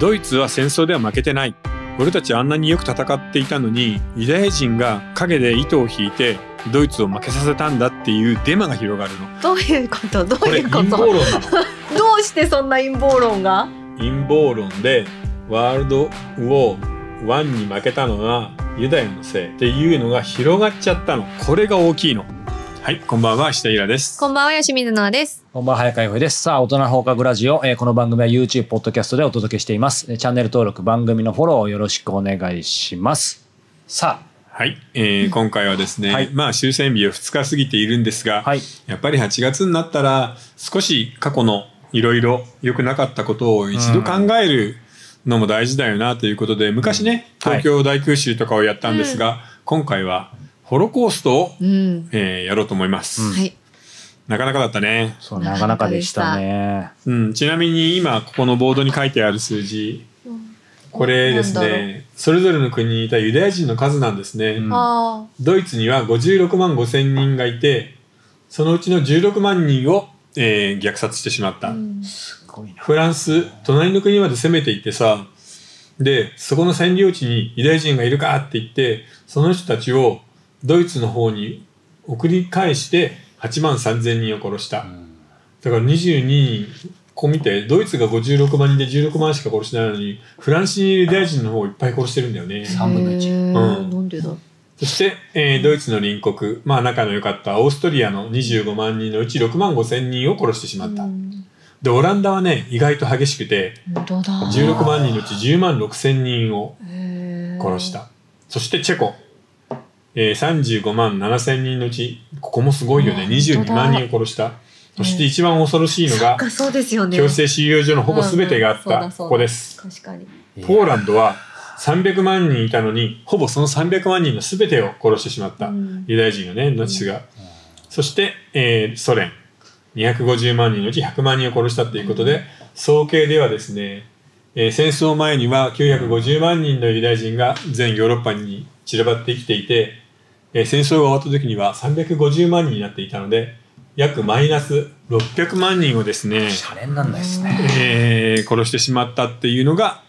ドイツは戦争では負けてない。俺たちあんなによく戦っていたのにユダヤ人が陰で糸を引いてドイツを負けさせたんだっていうデマが広がるの。どういうこと？どういうこと？どうしてそんな陰謀論が？陰謀論でワールドウォー1に負けたのはユダヤのせいっていうのが広がっちゃったの。これが大きいのはいこんばんは下平です。こんばんは吉水奈です。こんばんは、早川洋平です。さあ、大人放課後ラジオ、えーこの番組は YouTube、ポッドキャストでお届けしています。えーチャンネル登録、番組のフォローをよろしくお願いします。さはい、えー今回はですね、はい。まあ終戦日を2日過ぎているんですが、あ、はい。やっぱり8月になったら少し過去のいろいろ良くなかったことを一度考えるのも大事だよなということで昔ねはい。東京大空襲とかをやったんですが、今回はホロコーストを、うん。えーやろうと思います、うん。はい。なかなかだったね、そう、なかなかでしたね。うん、ちなみに今ここのボードに書いてある数字。これですね。それぞれの国にいたユダヤ人の数なんですね、うん。あドイツには56万5千人がいてそのうちの16万人を、えー虐殺してしまった、あ、うん。すごいな。フランス隣の国まで攻めていってさでそこの占領地にユダヤ人がいるかって言ってその人たちをドイツの方に送り返して8万3千人を殺した、だから22人こう見てドイツが56万人で16万しか殺してないのにフランスにいるユダヤ人の方をいっぱい殺してるんだよね。三分の一。へー。うん。なんでだ？そして、えードイツの隣国。まあ仲の良かったオーストリアの25万人のうち6万5千人を殺してしまった、うん。でオランダはね意外と激しくて本当だ。16万人のうち10万6千人を殺した。そしてチェコ。えー、35万7千人のうち、ここもすごいよね。うん22万人を殺した。そして一番恐ろしいのがそっ、かそうですよね強制収容所のほぼ全てがあった。うんここです。確かにポーランドは300万人いたのに、ほぼその300万人の全てを殺してしまった。うんユダヤ人がね、ナチスが。そして、えーソ連。250万人のうち100万人を殺したということで、総計ではですね、えー戦争前には950万人のユダヤ人が全ヨーロッパに散らばって生きていて、えー戦争が終わった時には350万人になっていたので、約マイナス600万人をですね、ね。えー殺してしまったっていうのが、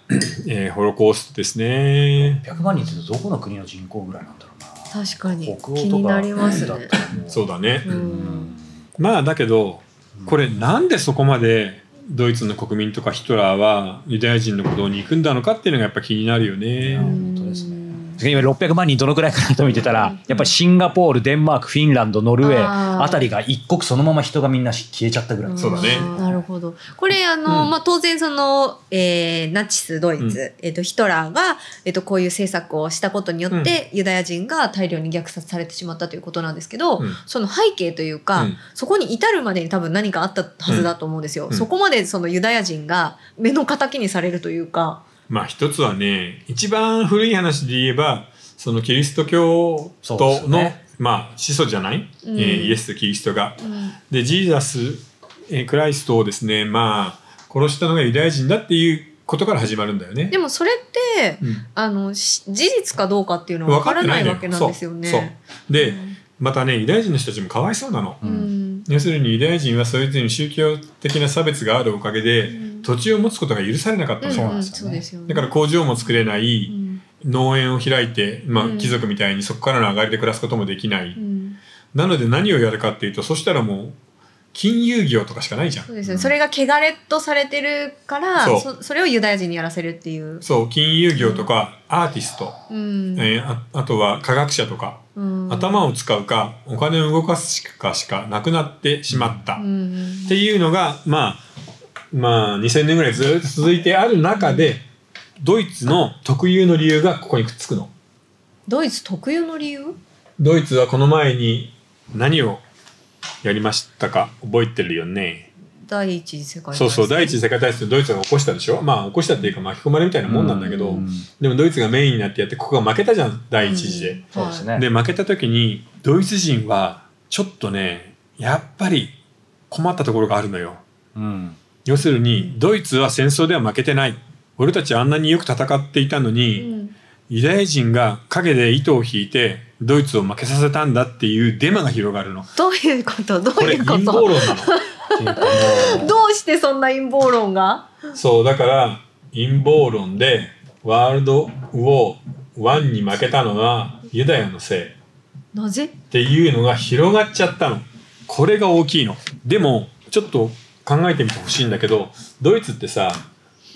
えーホロコーストですね。100万人ってどこの国の人口ぐらいなんだろうな。確かに北欧とか気になりますだっねそうだね。う。まあだけどこれなんでそこまでドイツの国民とかヒトラーはユダヤ人の行動に行くんだのかっていうのがやっぱ気になるよね。今600万人どのくらいかなと見てたら、やっぱりシンガポール、デンマーク、フィンランド、ノルウェあー。ーあたりが一国そのまま人がみんな消えちゃったぐらい。そうだね。んなるほど。これあの、うん。まあ当然その、えーナチスドイツ、うん。えっ、とヒトラーがえっ、とこういう政策をしたことによって、ユダヤ人が大量に虐殺されてしまったということなんですけど、うん。その背景というか、うん。そこに至るまでに多分何かあったはずだと思うんですよ。うん。そこまでそのユダヤ人が目の敵にされるというか、まあ一つはね一番古い話で言えばそのキリスト教徒の、ね。まあ始祖じゃない、うん。えーイエス・キリストが。うん。でジーザス、えークライストをですねまあ殺したのがユダヤ人だっていうことから始まるんだよね。でもそれって、うん。あのし事実かどうかっていうのは分からないわけなんですよね。で、またねユダヤ人の人たちもかわいそうなの。うんうん要するにユダヤ人はそういうふうに宗教的な差別があるおかげで、うん。土地を持つことが許されなかった。の、そうなんですよね。だから工場も作れない、うん。農園を開いて、まあうん。貴族みたいにそこからの上がりで暮らすこともできない、うん。なので何をやるかっていうとそしたらもう金融業とかしかないじゃん。そうですね。それが汚れとされてるから、そう。そそれをユダヤ人にやらせるっていう。そう。金融業とかアーティスト、うん。えーああとは科学者とか、うん頭を使うかお金を動かすかしかなくなってしまった、うっんていうのがまあまあ2000年ぐらいずっと続いてある中でドイツの特有の理由がここにくっつくの。ドイツ特有の理由？ドイツはこの前に何をやりましたか覚えてるよね。第一次世界大戦そうそう第一次世界大戦ドイツが起こしたでしょ？まあ起こしたっていうか巻き込まれみたいなもんなんだけど、うんでもドイツがメインになってやってここが負けたじゃん第一次で。うんそうですね。で負けた時にドイツ人はちょっとねやっぱり困ったところがあるのよ。うん。要するにドイツは戦争では負けてない俺たちあんなによく戦っていたのうに、んユダヤ人が陰で糸を引いてドイツを負けさせたんだっていうデマが広がるの。どういうこと？どういうこと？陰謀論なの。っていうかもう。どうしてそんな陰謀論が？そうだから陰謀論でワールドウォー1に負けたのはユダヤのせい。なぜ？っていうのが広がっちゃったの。これが大きいの。でもちょっと考えてみてほしいんだけどドイツってさ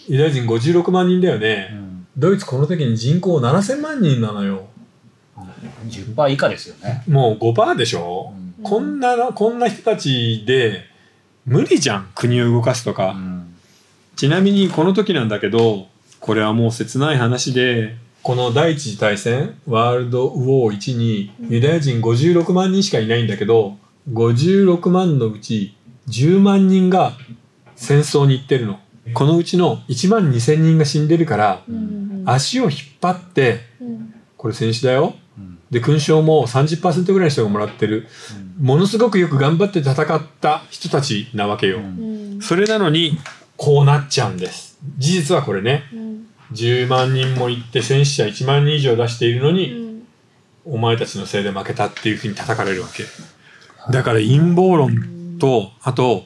ユダヤ人56万人だよね、うん。ドイツこの時に人口7000万人なのよ。10%以下ですよね。もう5%でしょ、うん。こんなこんな人たちで無理じゃん国を動かすとか、うん。ちなみにこの時なんだけどこれはもう切ない話でこの第一次大戦ワールドウォー1にユダヤ人56万人しかいないんだけど56万のうち10万人が戦争に行ってるの。このうちの1万2000人が死んでるからうん。足を引っ張ってうん。これ戦死だよ。うんで勲章も30%ぐらいの人がもらってる。ものすごくよく頑張って戦った人たちなわけよ、うん。うん。それなのにこうなっちゃうんです。事実はこれね。うん。10万人も行って戦死者1万人以上出しているのうに、ん。お前たちのせいで負けたっていうふうに叩かれるわけ。だから陰謀論とあと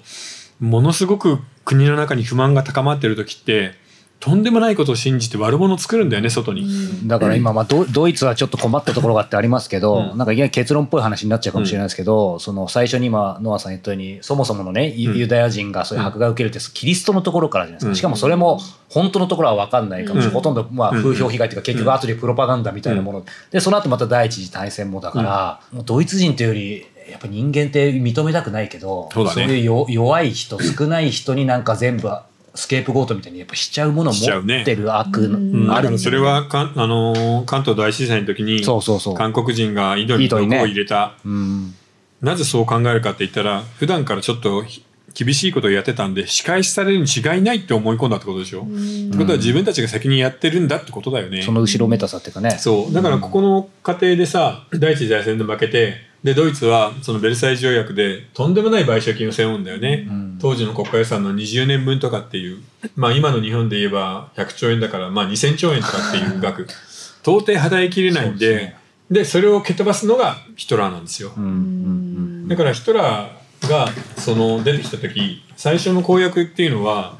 ものすごく国の中に不満が高まってる時ってとんでもないことを信じて悪者を作るんだよね外に、だから今、まあ、ドドイツはちょっと困ったところがあってありますけど、うん。なんかいきなり結論っぽい話になっちゃうかもしれないですけど、その最初に今ノアさん言ったようにそもそものねユダヤ人がそういう迫害を受けるってキリストのところからじゃないですか、うん。しかもそれも本当のところは分かんないかもしれない、うん。ほとんどまあうん。風評被害というか結局後でプロパガンダみたいなもの、でその後また第一次大戦もだから、もうドイツ人というよりやっぱ人間って認めたくないけどそうだね。いうよ弱い人少ない人になんか全部スケープゴートみたいにやっぱしちゃうものを持ってる悪うん。のあるだからそれはかあのー関東大震災の時にそうそうそう。韓国人が井戸に毒を入れた、うん。なぜそう考えるかって言ったら普段からちょっとひ厳しいことをやってたんで仕返しされるに違いないって思い込んだってことでしょ、ってことは自分たちが先にやってるんだってことだよね、その後ろめたさっていうかね。そう。だからここの過程でさ第一次大戦で負けてでドイツはそのベルサイユ条約でとんでもない賠償金を背負うんだよね、ん。当時の国家予算の20年分とかっていう。まあ今の日本で言えば100兆円だからまあ2000兆円とかっていう額。到底払いきれないんでそうですね。でそれを蹴飛ばすのがヒトラーなんですよ、うんうんだからヒトラーがその出てきた時最初の公約っていうのは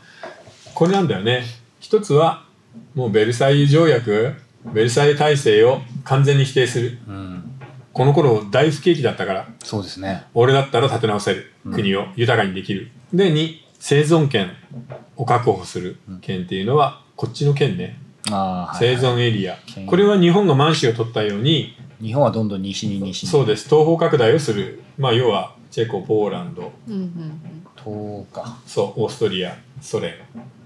これなんだよね。一つはもうベルサイユ条約ベルサイユ体制を完全に否定する。うんうんこの頃大不景気だったからそうですね。俺だったら立て直せる。国を豊かにできる、で2生存権を確保する権っていうのはこっちの権ね。ああ、生存エリア。権これは日本が満州を取ったように日本はどんどん西に西に。そうです。東方拡大をする。まあ要はチェコポーランド。うんうん東か。そうオーストリアソ連。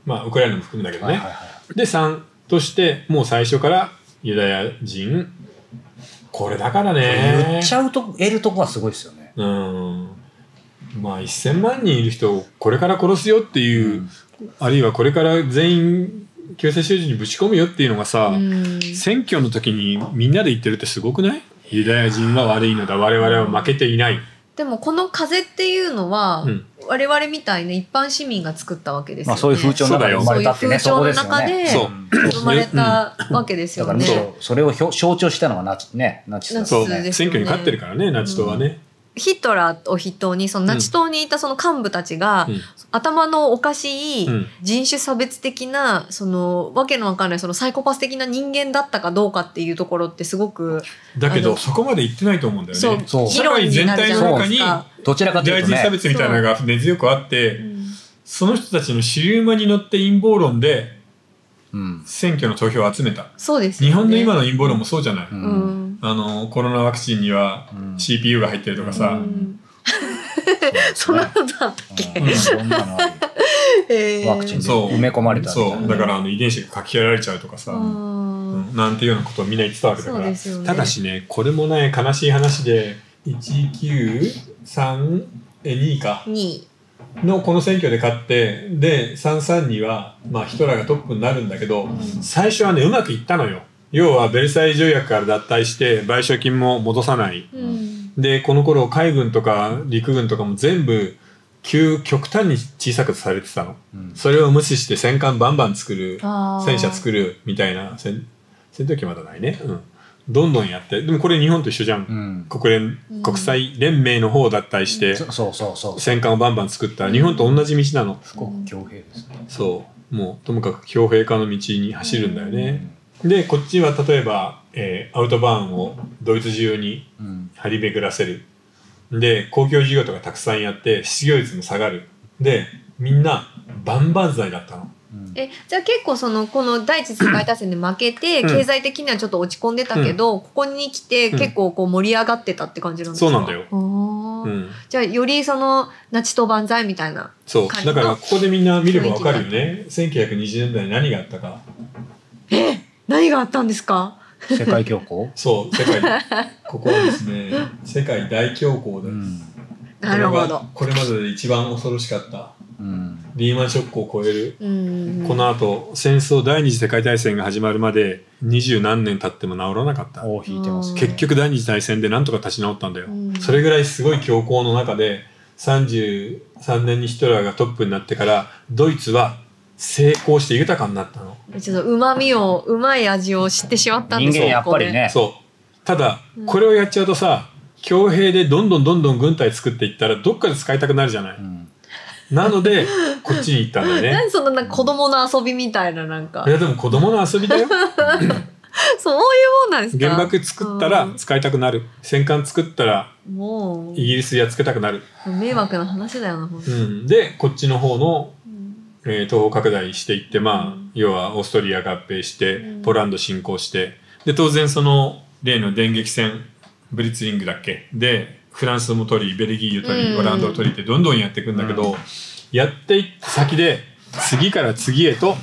まあウクライナも含むんだけどね、はいはいはい。で3としてもう最初からユダヤ人これだからね。言っちゃうと、得るとこはすごいですよね。うん。まあ1000万人いる人をこれから殺すよっていう、うん。あるいはこれから全員強制収容所にぶち込むよっていうのがさ、うん。選挙の時にみんなで言ってるってすごくない？ユダヤ人は悪いのだ。我々は負けていない、でもこの風っていうのは、うん我々みたいな一般市民が作ったわけですよね。まあそういう風潮の中で生まれたってね、そういう風。潮の中で生まれたわけですよね。それをひょ象徴したのがナチね、ナチスだナチそう、選挙に勝ってるからねナチ党はね、ヒトラーを筆頭にそのナチ党にいたその幹部たちが、うん。頭のおかしいうん。人種差別的なそのわけのわかんないそのサイコパス的な人間だったかどうかっていうところってすごくだけどそこまで言ってないと思うんだよね。そう社会全体の中に議論になるじゃないですかどちらかというとね。差別みたいなのが根強くあって、うん。その人たちの主流馬に乗って陰謀論でうん。選挙の投票を集めた。そうですよね。日本の今の陰謀論もそうじゃない、う。うんんあのコロナワクチンにはうん。CPU が入ってるとかさ、うん。そんなことあったっけ、ワクチンでそう。埋め込まれたみたいなそう。だからあの遺伝子が書き換えられちゃうとかさ、なんていうようなことをみんな言ってたわけだから、ただしねこれもね悲しい話で193か。にのこの選挙で勝ってで332は、まあ、ヒトラーがトップになるんだけど、最初はねうまくいったのよ要はベルサイユ条約から脱退して賠償金も戻さない。うん。でこの頃海軍とか陸軍とかも全部急極端に小さくされてたの、うん。それを無視して戦艦バンバン作る戦車作るみたいな。戦戦闘機まだないね、うん、どんどんやってでもこれ日本と一緒じゃん、うん。国連うん。国際連盟の方を脱退してそそうそうそう。戦艦をバンバン作った。日本と同じ道なの、富国強兵ですね。そう。もうともかく強兵化の道に走るんだよね。でこっちは例えば、えーアウトバーンをドイツ中にうん。張り巡らせる。で公共事業とかたくさんやって失業率も下がる。でみんな万々歳だったの。えじゃあ結構そのこの第一次世界大戦で負けて、うん。経済的にはちょっと落ち込んでたけど、ここに来てうん。結構こう盛り上がってたって感じなんですか？そうなんだよ。じゃあよりそのナチと万歳みたいなそう感じのだからここでみんな見ればわかるよね。1920年代に何があったか何があったんですか？世界恐慌？そう世界ここはですね 世界大恐慌で、うん。なるほど。これがこれまでで一番恐ろしかった。うん。リーマンショックを超える。うん。この後戦争第二次世界大戦が始まるまで二十何年経っても治らなかった。引いてますうん結局第二次大戦でなんとか立ち直ったんだよ、うん。それぐらいすごい強行の中で33年にヒトラーがトップになってからドイツは成功して豊かになったのちょっとうまみをうまい味を知ってしまったんですよ人間やっぱりね。そう。ただうん。これをやっちゃうとさ強兵でどんどんどんどん軍隊作っていったらどっかで使いたくなるじゃない、うん。なのでこっちに行ったんだよね。何そのなんか子供の遊びみたいななんか。いやでも子供の遊びだよ。そういうもんなんですか？原爆作ったら使いたくなる。戦艦作ったらイギリスやっつけたくなる、う迷惑な話だよなうん、でこっちの方の、うんえー東方拡大していってまあ、うん。要はオーストリア合併してうん。ポーランド侵攻してで当然その例の電撃戦ブリッツリングだっけ？でフランスも取りベルギーを取り、うん。オランダを取りってどんどんやっていくんだけど、やっていった先で次から次へと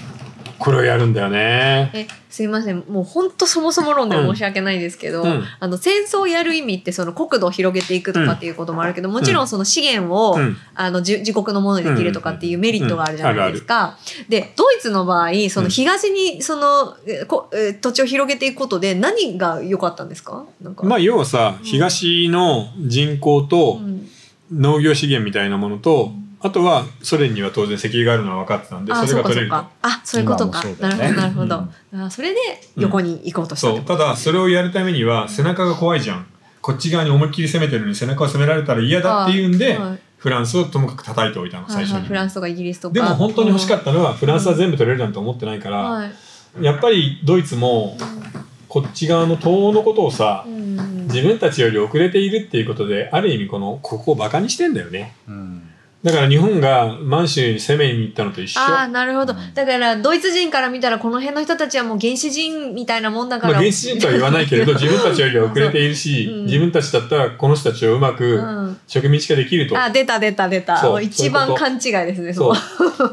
これをやるんだよね。えすいません。もう本当そもそも論で申し訳ないですけど、うん。あの戦争をやる意味ってその国土を広げていくとかっていうこともあるけど、もちろんその資源を、うん。あのじ自国のものにできるとかっていうメリットがあるじゃないですか。でドイツの場合その東にその、えこえ土地を広げていくことで何が良かったんですか？なんか、まあ要はさ東の人口とうん。農業資源みたいなものと、あとはソ連には当然石油があるのは分かってたんであそれが取れると。そうかそうか。あそういうことか、なるほどなるほど、あそれで横に行こうとしたう。ただそれをやるためには背中が怖いじゃん。こっち側に思いっきり攻めてるのに背中を攻められたら嫌だっていうんで、はい。フランスをともかく叩いておいたの最初に、はいはい、フランスとかイギリスとかでも本当に欲しかったのはフランスは全部取れるなんて思ってないから、はい。やっぱりドイツもこっち側の東欧のことをさうん。自分たちより遅れているっていうことである意味このここをバカにしてんだよね。うんだから日本が満州に攻めに行ったのと一緒。ああなるほど。うん。だからドイツ人から見たらこの辺の人たちはもう原始人みたいなもんだから、まあ、原始人とは言わないけれど自分たちよりは遅れているし、う。ん。自分たちだったらこの人たちをうまくうん。植民地化できると、あ出た出た出た。一番勘違いですねそう。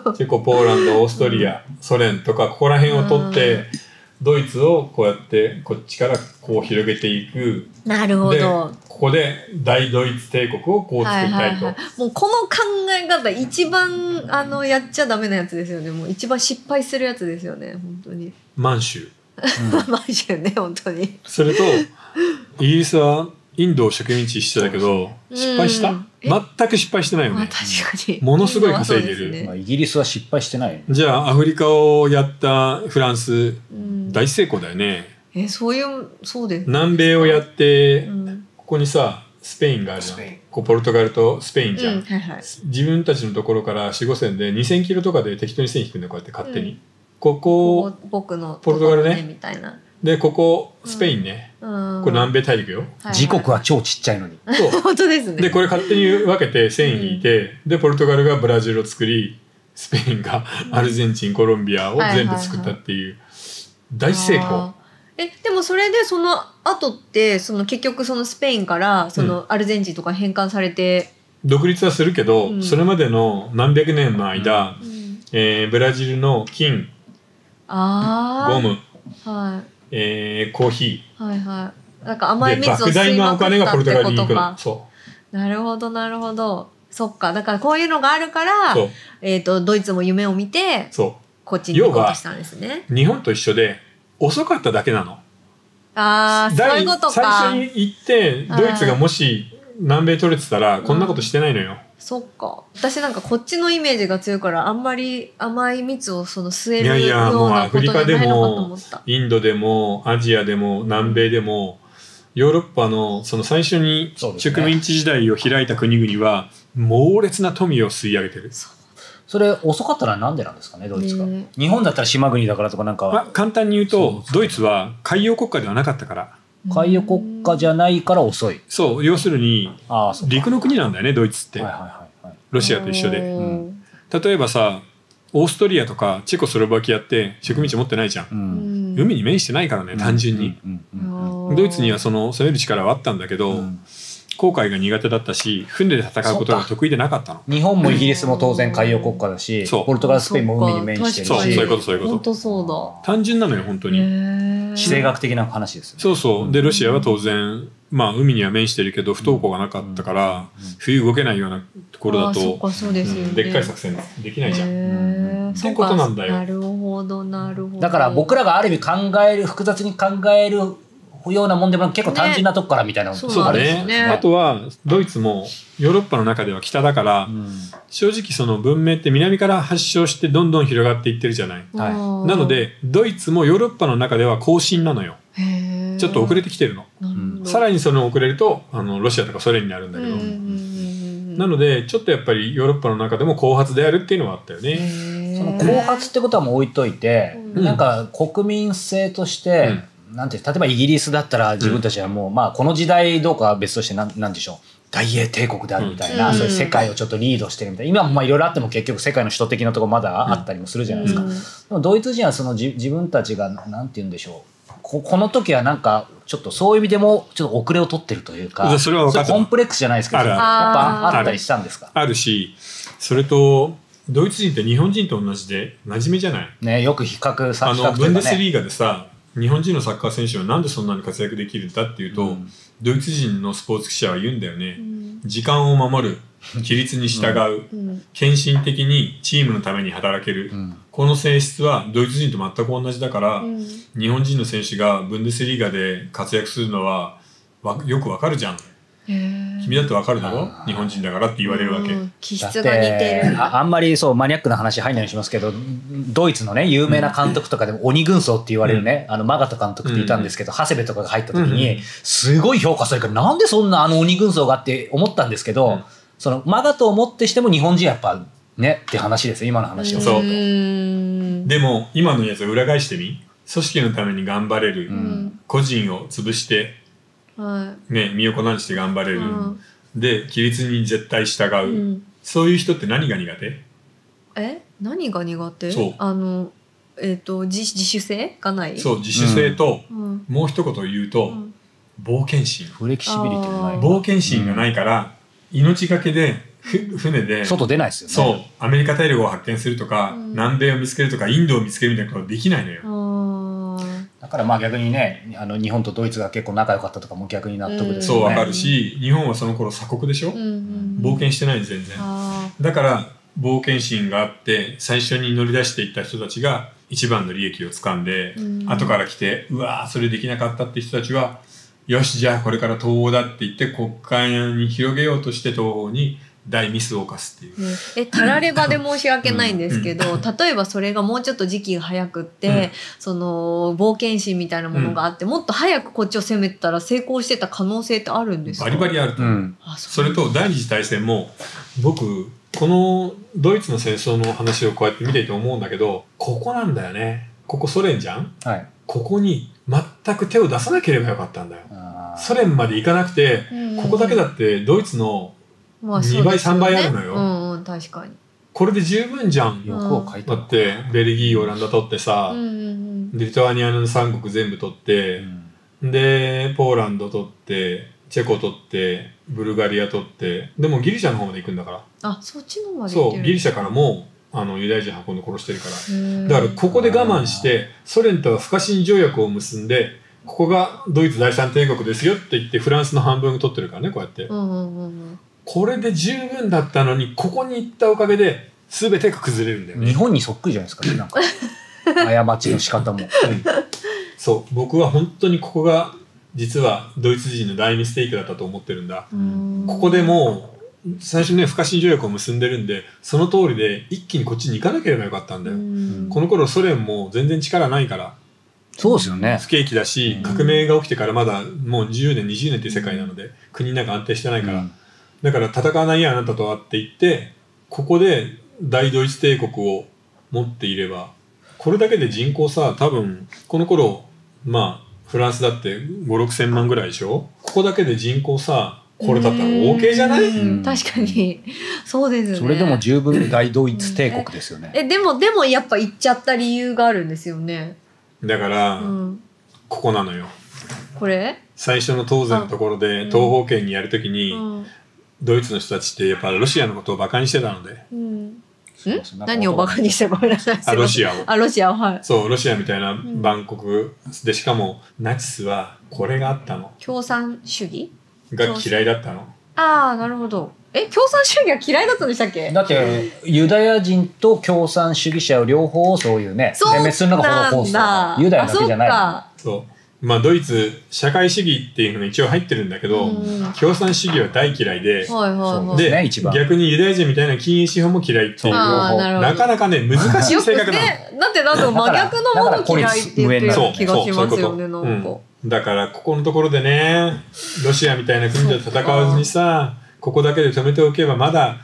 こ。結構ポーランドオーストリア、ソ連とかここら辺を取って、ドイツをこうやってこっちからこう広げていく。なるほでどここで大ドイツ帝国をこう作りたいと、もうこの考え方一番あのやっちゃダメなやつですよね。もう一番失敗するやつですよね。本当に。満州。マジでね本当に。それとイギリスはインドを植民地にしてたけど失敗した、うん。え全く失敗してないよまあね確かに。ものすごい稼いでる。ね。まあ、イギリスは失敗してないじゃあアフリカをやったフランスうん。大成功だよね。えそういうそうです南米をやって、うん。ここにさスペインがあるじゃん。こうポルトガルとスペインじゃん、うんはいはい。自分たちのところから4 5線で2,000キロとかで適当に線引くんだよこうやって勝手に、うん。ここここ僕のポルトガルね。みたいな、でここスペインね、うん、これ南米大陸よ、はい。自国は超ちっちゃいのに。そう。本当ですね。でこれ勝手に分けて線引いて、でポルトガルがブラジルを作りスペインがアルゼンチンコロンビアを全部作ったっていう大成功。えでもそれでその後ってその結局そのスペインからそのアルゼンチンとか返還されて、独立はするけど、うん。それまでの何百年の間、うん。えーブラジルの金あゴム、あはいえーコーヒはいはい。なんかー甘い蜜を吸いまくったってことか。そなるほどなるほど。そっか。だからこういうのがあるからえー、とドイツも夢を見てそこっちに行こうとしたんですね。う日本と一緒で遅かっただけなの。ああそう第いうこと最か初に行ってドイツがもし南米取れてたらこんなことしてないのよ、そっか。私なんかこっちのイメージが強いからあんまり甘い蜜をその吸えいやいるよやもうなことフリカでじゃないのかと思もった。インドでもアジアでも南米でもヨーロッパのその最初に植民地時代を開いた国々は猛烈な富を吸い上げてる。それ遅かったのはなんでなんですかねドイツが、ね。日本だったら島国だからとかなんまあか簡単に言うとドイツは海洋国家ではなかったから海洋国家じゃないから遅い。そう要するに陸の国なんだよねドイツって。はいはいはいはい。ロシアと一緒で。うん。例えばさオーストリアとかチェコスロバキアって植民地持ってないじゃん。ううん。ん海に面してないからね単純に。うんドイツにはその攻める力はあったんだけどうん航海が苦手だったし船で戦うことが得意でなかったの。日本もイギリスも当然海洋国家だしそう。ポルトガルスペインも海に面してるし。そうそういうことそういうこと。本当そう単純なのよ本当だ。に。へ地政学的な話ですよね。そうそう。でロシアは当然まあ海には面してるけど不登校がなかったから冬動けないようなところだとでっかい作戦できないじゃん。へー。ってことなんだよ。そうかなるほどなるほど。だから僕らがある意味考える複雑に考えるようなもんでもなく結構単純なとこからみたいなのそうね。ね。あとはドイツもヨーロッパの中では北だからうん。正直その文明って南から発祥してどんどん広がっていってるじゃない。はい。なのでドイツもヨーロッパの中では後進なのよ。ちょっと遅れてきてるの。なるほど。さらにその遅れるとあのロシアとかソ連になるんだけど。うんうんうんうんなのでちょっとやっぱりヨーロッパの中でも後発であるっていうのはあったよね。その後発ってことはもう置いといて、うん。なんか国民性として、なんて例えばイギリスだったら自分たちはもう、まあこの時代どうかは別としてなんなんでしょう。大英帝国であるみたいな、うん。そういう世界をちょっとリードしてるみたいな。今もまあいろいろあっても結局世界の首都的なところまだあったりもするじゃないですか、うん。でもドイツ人はそのじ自分たちがなんて言うんでしょう。ここの時はなんかちょっとそういう意味でもちょっと遅れを取ってるというかそれはコンプレックスじゃないですけどやっぱあったりしたんですか？あるしそれとドイツ人って日本人と同じで真面目じゃない？ねよく比較さあ比較のブンデスリーガでさ日本人のサッカー選手はなんでそんなに活躍できるんだっていうと、うん。ドイツ人のスポーツ記者は言うんだよね、うん。時間を守る規律に従う、うん。献身的にチームのために働ける、うん。この性質はドイツ人と全く同じだから、うん。日本人の選手がブンデスリーガで活躍するのはわよくわかるじゃん君だってわかるだろ？日本人だからって言われるわけ、うん。気だっ質が似てる。ああんまりそうマニアックな話入んないようにしますけどドイツのね有名な監督とかでも鬼軍曹って言われるね、あのマガト監督っていたんですけど、長谷部とかが入った時に、うんすごい評価されるからなんでそんなあの鬼軍曹がって思ったんですけど、うん。そのマガトをもってしても日本人はやっぱねって話ですよ今の話をすると。そう。うん。でも今のやつを裏返してみ。組織のために頑張れる、うん。個人を潰して、はね、身を粉にして頑張れい。る、うん。で規律に絶対従う、うん。そういう人って何が苦手？え？何が苦手？そう。あのえっ、と自自主性がない？そう自主性と、うん。もう一言言うと、うん。冒険心。フレキシビリティがないあー冒険心がないから、命がけでふ船で外出ないですよね。そうアメリカ大陸を発見するとか、うん。南米を見つけるとかインドを見つけるみたいなことはできないのよ、だからまあ逆にねあの日本とドイツが結構仲良かったとかも逆に納得ですよね。そうわかるし日本はその頃鎖国でしょ、うんうん冒険してない全然。あだから冒険心があって最初に乗り出していった人たちが一番の利益をつかんで、うん。後から来てうわーそれできなかったって人たちはよしじゃあこれから東欧だって言って国会に広げようとして東欧に大ミスを犯すっていう。えたらればで申し訳ないんですけど、例えばそれがもうちょっと時期が早くって、うん。その冒険心みたいなものがあって、もっと早くこっちを攻めてたら成功してた可能性ってあるんですか？バリバリあるとそそれと第二次大戦も僕このドイツの戦争の話をこうやって見ていて思うんだけどここなんだよね。ここソ連じゃん？はい。ここに全く手を出さなければよかったんだよ。ソ連まで行かなくてうん。ここだけだってドイツのまあ2倍3倍あるのよ。うんうん確かに。これで十分じゃん。欲を書いたのだってベルギーオランダ取ってさうんうんリトアニアの3国全部取ってでポーランド取ってチェコ取ってブルガリア取ってでもギリシャの方まで行くんだから。あそっちの方までそうギリシャからもあのユダヤ人運んで殺してるから。ャだからここで我慢してソ連とは不可侵条約を結んでここがドイツ第三帝国ですよって言ってフランスの半分取ってるからねこうやって。うんうんうんうんこれで十分だったのにここに行ったおかげで全てが崩れるんだよね。日本にそっくりじゃないですか、なんか。過ちの仕方も。そう。僕は本当にここが実はドイツ人の大ミステイクだったと思ってるんだ。うん。ここでもう最初ね不可侵条約を結んでるんでその通りで一気にこっちに行かなければよかったんだよ、うん。この頃ソ連も全然力ないから。そうですよね。不景気だしうん。革命が起きてからまだもう10年20年っていう世界なので国なんか安定してないから、うんだから戦わないやあなたとはって言ってここで大ドイツ帝国を持っていればこれだけで人口さ多分この頃まあフランスだって5 6千万ぐらいでしょ？ここだけで人口さこれだったら OK じゃない？うん。確かに。そうですね。それでも十分大ドイツ帝国ですよね。えでもでもやっぱ行っちゃった理由があるんですよね。だから、うん。ここなのよ。これ？最初の東西のところで東方圏にやるときに、うんドイツの人たちってやっぱロシアのことをバカにしてたので。うん。んか何をバカにしてごめんなさいあロシアを。あロシアはい。そうロシアみたいな万国で。しかもナチスはこれがあったの。共産主義？が嫌いだったの。ああなるほど。え共産主義は嫌いだったんでしたっけ？だってユダヤ人と共産主義者を両方をそういうねそう殲滅するのがホロコースト。ユダヤだけじゃないあそうまあドイツ社会主義っていうのが一応入ってるんだけど、うん。共産主義は大嫌いで、そっかはいはい。はいでね一番。逆にユダヤ人みたいな禁煙資本も嫌いっていう。なかなかね難しいよくね性格なの。だってなんか真逆のもの嫌いって言ってるそう気がしますよねかうんだからここのところでねロシアみたいな国と戦わずにさここだけで止めておけばまだ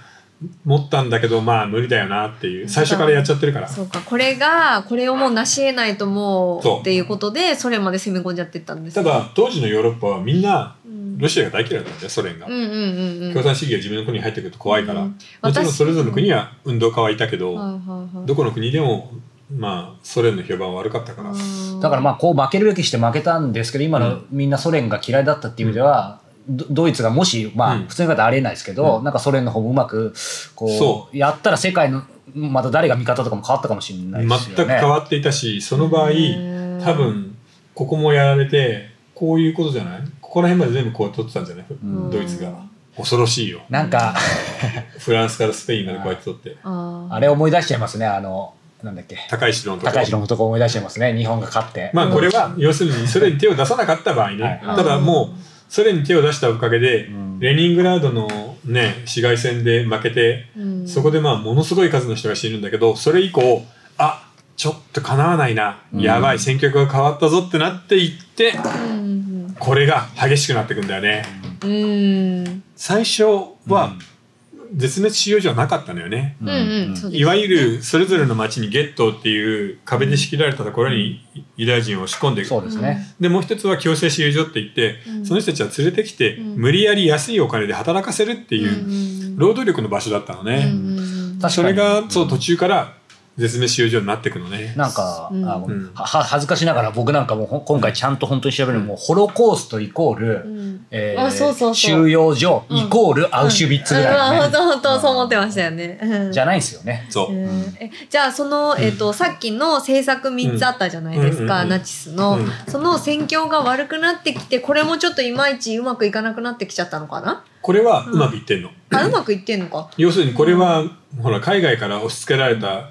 持ったんだけどまあ無理だよなっていう。最初からやっちゃってるから。そうか。これがこれをもう成し得ないともそう。うっていうことでソ連まで攻め込んじゃってったんですただ当時のヨーロッパはみんなうん。ロシアが大嫌いだったんだよソ連が。うんうんうんうん。共産主義が自分の国に入ってくると怖いから、うんもちろん私それぞれの国は運動家はいたけど、どこの国でもまあソ連の評判は悪かったから、うん。だからまあこう負けるべきして負けたんですけど今のみんなソ連が嫌いだったっていう意味では、ドドイツがもしまあうん。普通の方ありえないですけど、うん。なんかソ連の方もうまくこそう。やったら世界のまた誰が味方とかも変わったかもしれないですよね。全く変わっていたしその場合多分ここもやられてこういうことじゃない？ここら辺まで全部こう取ってたんじゃない、ん。ドイツが。恐ろしいよ。なんか フランスからスペインまでこうやって取って。あれ思い出しちゃいますねあのなんだっけ？高い城のとこ。高い城のとこ思い出しちゃいますね日本が勝って。まあこれは要するにソ連に手を出さなかった場合ね、はい。ただもうソ連に手を出したおかげで、ん。レニングラードのね市街戦で負けて、うん。そこでまあものすごい数の人が死ぬんだけどそれ以降あちょっとかなわないな、うん。やばい戦局が変わったぞってなっていってうん。これが激しくなっていくんだよね。最初は絶滅しようじゃなかったのよね、うん。うんそうです。いわゆるそれぞれの町にゲットーっていう壁で仕切られたところにユダヤ人を押し込んでいく。そうですね。でもう一つは強制収容所って言って、うん。その人たちは連れてきて、うん。無理やり安いお金で働かせるっていう、うん。労働力の場所だったのね、うんうん。確かに。それがそう途中から絶滅収容所になっていくのね。なんか、うん。あもううん。はは恥ずかしながら僕なんかも今回ちゃんと本当に調べるのもうホロコーストイコール、うん。えーあそうそうそう。収容所イコールアウシュビッツぐらい。のね、うん。本当本当そう思ってましたよね。うん。じゃないんですよね。そう、うん。えじゃあその、えっとさっきの政策3つあったじゃないですか、うん。ナチスの、うん。その戦況が悪くなってきてこれもちょっといまいちうまくいかなくなってきちゃったのかな？これはうまくいってんの、あうまくいってんのか。要するにこれは、ほら海外から押し付けられた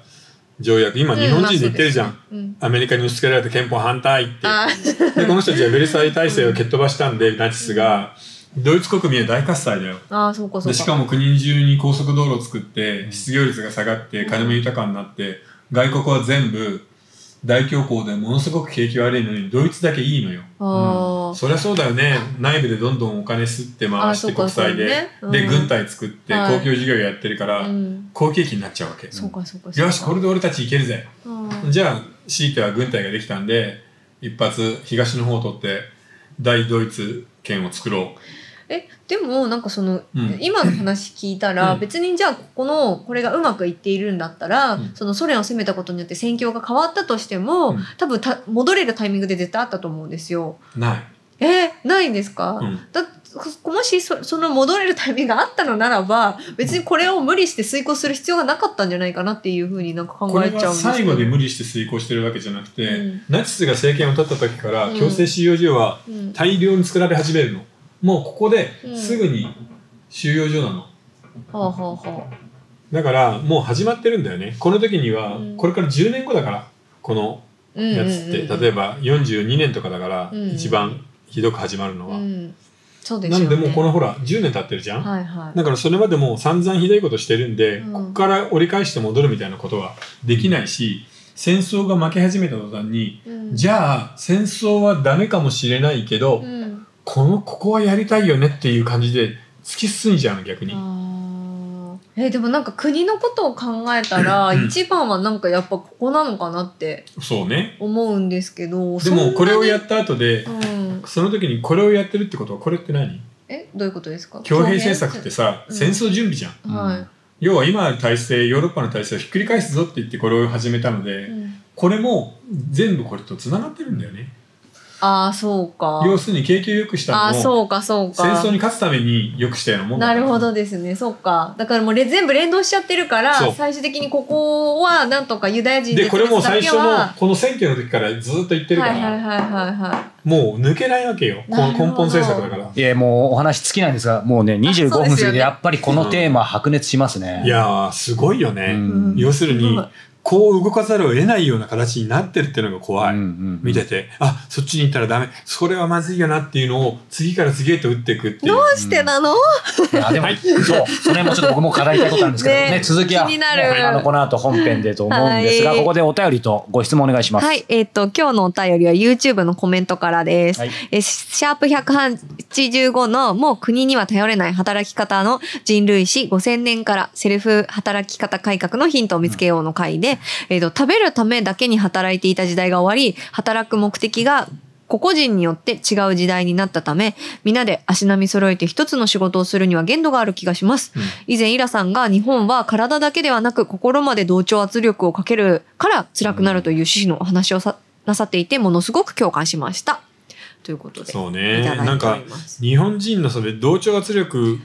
条約。今日本人で言ってるじゃん、うんまあそうですね。アメリカに押し付けられた憲法反対って。あでこの人たちはベルサイユ体制を蹴っ飛ばしたんでナチスがドイツ国民は大喝采だよ。あーそうかそうか。でしかも国中に高速道路を作って失業率が下がって金も豊かになって外国は全部大恐慌でものすごく景気悪いのにドイツだけいいのよ。あー。そりゃそうだよね。内部でどんどんお金吸って回して国債で、ね。うん。で軍隊作ってはい。公共事業やってるから、うん。好景気になっちゃうわけ。よしこれで俺たちいけるぜ。うん。じゃあ強いては軍隊ができたんで一発東の方を取って大ドイツ圏を作ろうえでもなんかその、うん。今の話聞いたら、うん。別にじゃあここのこれがうまくいっているんだったら、うん。そのソ連を攻めたことによって戦況が変わったとしても、うん。多分た戻れるタイミングで絶対あったと思うんですよ。ない。えーないんですか、もしそその戻れるタイミングがあったのならば別にこれを無理して遂行する必要がなかったんじゃないかなっていうふうになんか考これえちゃうんですけど。は最後で無理して遂行してるわけじゃなくて、うん。ナチスが政権を取った時からうん強制収容所はうん。大量に作られ始めるのもうここでうん。すぐに収容所なの。はあはあはあだからもう始まってるんだよね。この時にはうん。これから10年後だから。このやつって、例えば42年とかだからうん。一番ひどく始まるのは、うん、そうですよね。なんでもうこのほら10年経ってるじゃん、はいはい。だからそれまでもう散々ひどいことしてるんで、うん。ここから折り返して戻るみたいなことはできないし戦争が負け始めた途端に、うん。じゃあ戦争はダメかもしれないけど、うんこのここはやりたいよねっていう感じで突き進んじゃうの逆に。えー。でもなんか国のことを考えたら一番はなんかやっぱここなのかなってそうね。思うんですけどでもこれをやっった後でうん、その時にこれをやってるってことはこれって何？えどういうことですか？強兵政策ってさうん。戦争準備じゃん。はい、要は今ある体制ヨーロッパの体制をひっくり返すぞって言ってこれを始めたのでうん。これも全部これとつながってるんだよねああそうか。要するに景気を良くしたのもああそうかそうか。戦争に勝つために良くしたようなもんだから。なるほどですね。そうか。だからもうれ全部連動しちゃってるから最終的にここはなんとかユダヤ人でこれもう最初のはこの選挙の時からずっと言ってるかはいはいらはいはいはもう抜けないわけよ。この根本政策だから。いやもうお話尽きないんですがもうね25分過ぎでやっぱりこのテーマ白熱しますね。いやーすごいよね、うん。要するにこう動かざるを得ないような形になってるっていうのが怖い、うんうん見てて。あそっちに行ったらダメ。それはまずいよなっていうのを次から次へと打っていくっていう。どうしてなの、いやでも、はい。そう。それもちょっと僕も課題たいことなんですけどね。ね続きは気になる。ねあのこの後本編でと思うんですが、はい。ここでお便りとご質問お願いします。はい、えっ、と、今日のお便りは YouTube のコメントからです。はい。えシャープ185のもう国には頼れない働き方の人類史5000年からセルフ働き方改革のヒントを見つけようの回で、えっ、と、食べるためだけに働いていた時代が終わり、働く目的が個々人によって違う時代になったため、皆で足並み揃えて一つの仕事をするには限度がある気がします。うん以前イラさんが日本は体だけではなく心まで同調圧力をかけるから辛くなるという趣旨のお話をさなさっていてものすごく共感しました。ということで。そういねなんか日本人のそれ同調圧力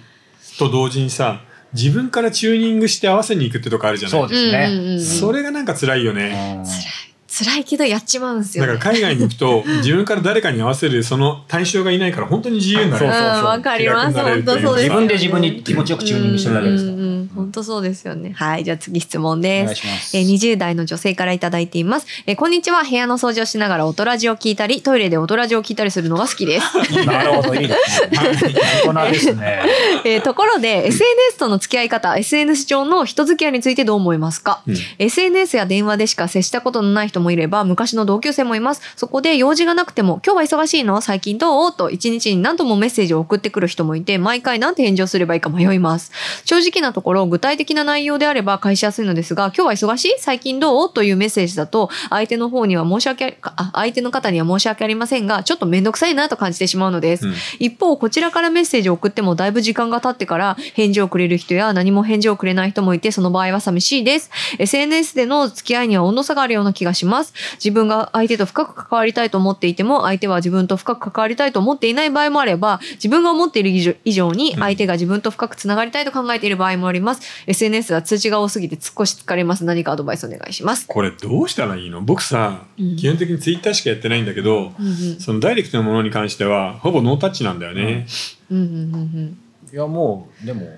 と同時にさ自分からチューニングして合わせに行くってとこあるじゃない。そうですね。それがなんか辛いよね、うん辛いけどやっちまうんですよ、ね。だから海外に行くと 自分から誰かに合わせるその対象がいないから本当に自由になるそうそうそううん、わかります。本当そうですよね。自分で自分に気持ちよくチューニングしてるだけですか本当そうですよね。はい、じゃあ次質問でお願いす。します。えー20代の女性からいただいています。えーこんにちは。部屋の掃除をしながら音ラジを聞いたり、トイレで音ラジを聞いたりするのが好きです。なるほどいいですね。大人ですね。えーところで SNS との付き合い方 SNS 上の人付き合いについてどう思いますか、うん SNS や電話でしか接したことのない人もいれば昔の同級生もいます。そこで用事がなくても「今日は忙しいの？最近どう?」と一日に何度もメッセージを送ってくる人もいて毎回何て返事をすればいいか迷います。正直なところ具体的な内容であれば返しやすいのですが「今日は忙しい？最近どう?」というメッセージだと相手の方には申し訳あ相手の方には申し訳ありませんがちょっと面倒くさいなと感じてしまうのです、うん。一方こちらからメッセージを送ってもだいぶ時間が経ってから返事をくれる人や何も返事をくれない人もいてその場合は寂しいです。SNS での付き合いには温度差があるような気がします自分が相手と深く関わりたいと思っていても相手は自分と深く関わりたいと思っていない場合もあれば自分が思っている以上に相手が自分と深くつながりたいと考えている場合もあります、SNS は通知が多すぎて突っ越し疲れます。何かアドバイスお願いします。これどうしたらいいの？僕さ、うん。基本的にツイッターしかやってないんだけど、うんうんそのダイレクトなものに関してはほぼノータッチなんだよね、うん。うんうんうんいやもうでもも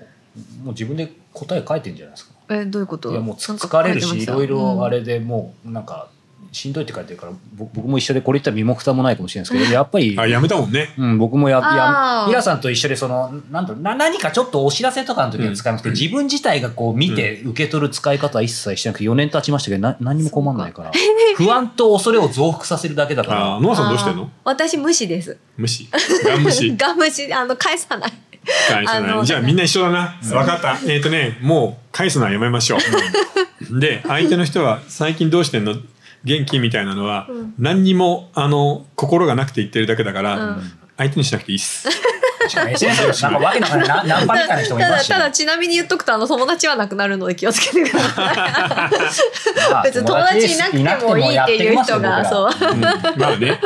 う自分で答え書いてんじゃないですか。えどういうこと？いやもう疲れるしいろいろあうん。れでもうなんかしんどいって書いてるからぼ僕も一緒でこれ言ったら身も蓋もないかもしれないですけど やっぱりあやめたもんね。うん、僕もや、や、ミラさんと一緒で、その、なんだろうな、何かちょっとお知らせとかの時は使いますけど、自分自体がこう見て受け取る使い方は一切してなくて、4年経ちましたけど、な何にも困んないから、不安と恐れを増幅させるだけだから、あノアさんどうしてんの？私無視です。無視？ガン無視？ガン無視。あの返さない。返さない。じゃあみんな一緒だな。分かった。えっ、とねもう返すのはやめましょう。で相手の人は最近どうしてんの？元気みたいなのは、うん。何にもあの心がなくて言ってるだけだから、うん。相手にしなくていいっす。しかも SNS なんかわけのわかん。ないなナンパみたいな人もいただますしただちなみに言っとくとあの友達はなくなるので気をつけてください。まあ 別に友達いなくてもいいっていう人がそう。うん。まあね。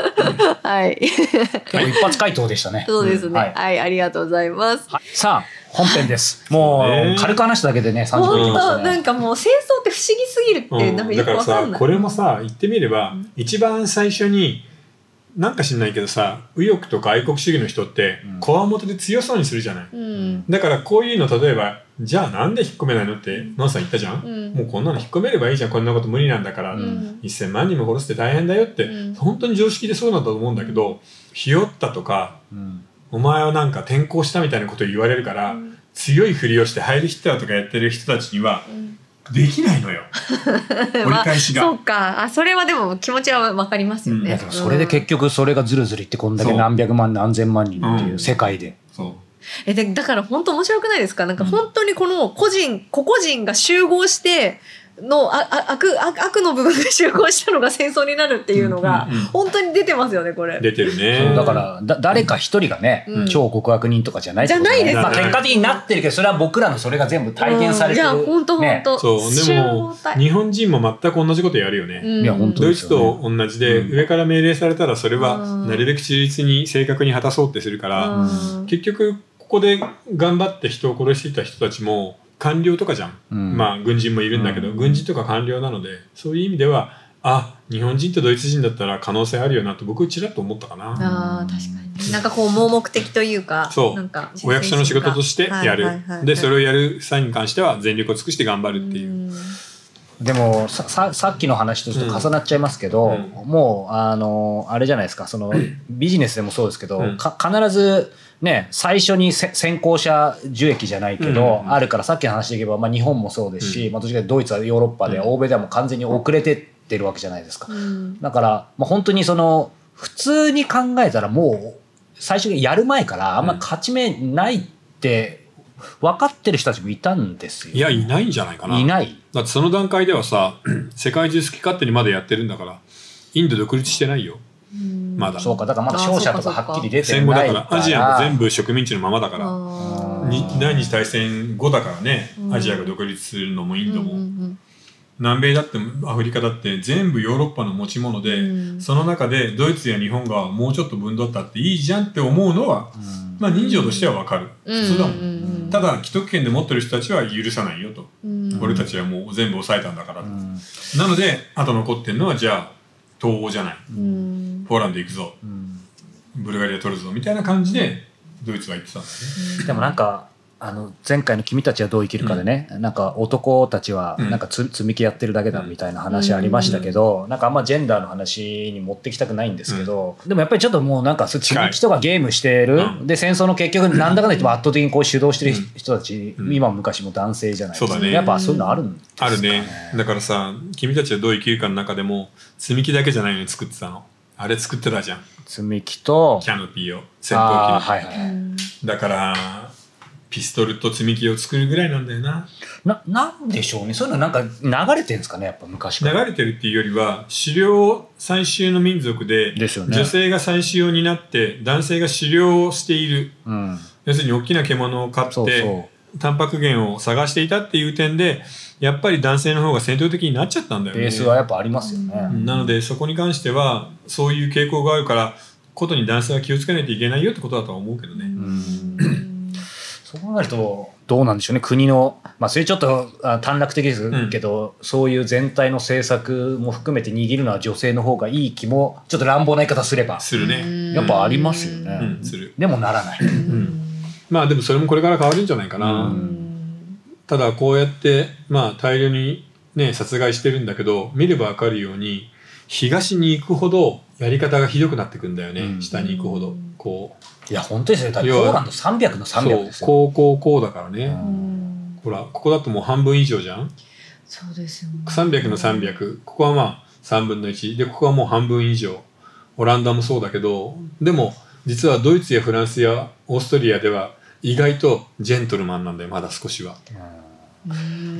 はい。一発回答でしたね。そうですね、はい。はい、ありがとうございます。はい。さあ、本編です。もそう軽く話しただけでね、30分本いきました当なんね。かもう戦争って不思議すぎるって、なんかよくだからわかんない。さこれもさ言ってみれば、一番最初になんか知んないけどさ右翼とか愛国主義の人ってうん。こわもてで強そうにするじゃない、うん。だからこういうの例えばじゃあなんで引っ込めないのってノンさん言ったじゃん、うん。もうこんなの引っ込めればいいじゃん。こんなこと無理なんだから、うん。1000万人も殺して大変だよって、うん。本当に常識でそうなんだと思うんだけどひよったとかうんお前はなんか転校したみたいなこと言われるから、うん。強いふりをしてハイルヒッターとかやってる人たちにはうんできないのよ。折り返しが。そうか。あそれはでも気持ちはわかりますよね、うん。それで結局それがずるずるいってこんだけ何百万何千万人っていう世界で。そう。えでだから本当面白くないですか？なんか本当にこの個人個々人が集合してのああ悪悪悪の部分が集合したのが戦争になるっていうのが本当に出てますよねこれ。出てるそねうだからだ誰か一人がね、うん。超極悪人とかじゃないじゃない。ですまあ、結果的になってるけどそれは僕らのそれが全部体験されてる、うん。いや本当本ね。当。そうで集も日本人も全く同じことやるよね、うんいや本当ドイツと同じで、うん。上から命令されたらそれはうん。なるべく忠実に正確に果たそうってするから、うん。結局ここで頑張って人を殺していた人たちも官僚とかじゃん、うん。まあ軍人もいるんだけど、うん。軍人とか官僚なのでそういう意味ではあ日本人とドイツ人だったら可能性あるよなと僕ちらっと思ったかな。あー確かに。なんかこう盲目的というかそう。なんかお役所の仕事としてやる、はいはいはいはい。でそれをやる際に関しては全力を尽くして頑張るっていう、うん。でもさささっきの話とちょっと重なっちゃいますけど、うん。もうあのあれじゃないですか。その ビジネスでもそうですけど、うん。か必ずね最初にせ先行者受益じゃないけど、うんあるからさっきの話でいけば、まあ、日本もそうですし、うん。まあ、どっちかドイツはヨーロッパで、うん。欧米ではもう完全に遅れてってるわけじゃないですか。うん。だから、まあ、本当にその普通に考えたらもう最初にやる前からあんま勝ち目ないって分かってる人たちもいたんですよ。いやいないんじゃないかな。いない。だってその段階ではさ 世界中好き勝手にまだやってるんだからインド独立してないよ。うんまだ。そうかだからまだ勝者とかはっきり出て戦後だないからアジアも全部植民地のままだから。第二次大戦後だからね。うん。アジアが独立するのもインドも、うんうん南米だってアフリカだって全部ヨーロッパの持ち物で、うん。その中でドイツや日本がもうちょっと分取ったっていいじゃんって思うのは、まあ人情としてはわかる、うん。普通だもん、うんうんうん。ただ既得権で持ってる人たちは許さないよと、うん俺たちはもう全部抑えたんだからと、うんなのであと残ってるのはじゃあ東欧じゃない。うん。ポーランド行くぞ。うん。ブルガリア取るぞ。みたいな感じでドイツは言ってたんだよね。でもなんかあの前回の「君たちはどう生きるか」でね、なんか男たちはうん。なんかつ積み木やってるだけだみたいな話ありましたけど、なんかあんまジェンダーの話に持ってきたくないんですけど、でもやっぱりちょっともうなんか積み木とかゲームしてる、うん。で戦争の結局なんだかんだ言っても圧倒的にこう主導してる人たち、うん。今も昔も男性じゃないですか、そうだね。やっぱそういうのあるんですかあるね。だからさ、君たちはどう生きるかの中でも、積み木だけじゃないのに作ってたの。あれ作ってたじゃん。積み木とキャノピーを。戦闘機はいはい、うん。だから、ピストルと積み木を作るぐらいなんだよな。ななんでしょうねそういうのなんか流れてんですかねやっぱ昔から流れてるっていうよりは、狩猟最終の民族で、ね女性が採集を担って、男性が狩猟をしている。うん要するに大きな獣を飼って、そうそうタンパク源を探していたっていう点で、やっぱり男性の方が戦闘的になっちゃったんだよね。ベースはやっぱありますよね、なのでそこに関してはそういう傾向があるからことに男性は気をつけないといけないよってことだとは思うけどね。んそう考えるとどうなんでしょうね国のまあそれちょっとあ短絡的ですけど、そういう全体の政策も含めて握るのは女性の方がいい気もちょっと乱暴な言い方すれば。するね。やっぱありますよね、うん、する。でもならない、うん。まあでもそれもこれから変わるんじゃないかな。うん。ただこうやってまあ大量にね殺害してるんだけど見ればわかるように東に行くほどやり方がひどくなってくんだよね、うん。下に行くほど。こういや本当ですよだってポーランド300の300ですそうよこうこうこうだからね、うん。ほらここだともう半分以上じゃん？そうですよね。300の300ここはまあ3分の1でここはもう半分以上。オランダもそうだけどでも実はドイツやフランスやオーストリアでは意外とジェントルマンなんだよまだ少しは。うん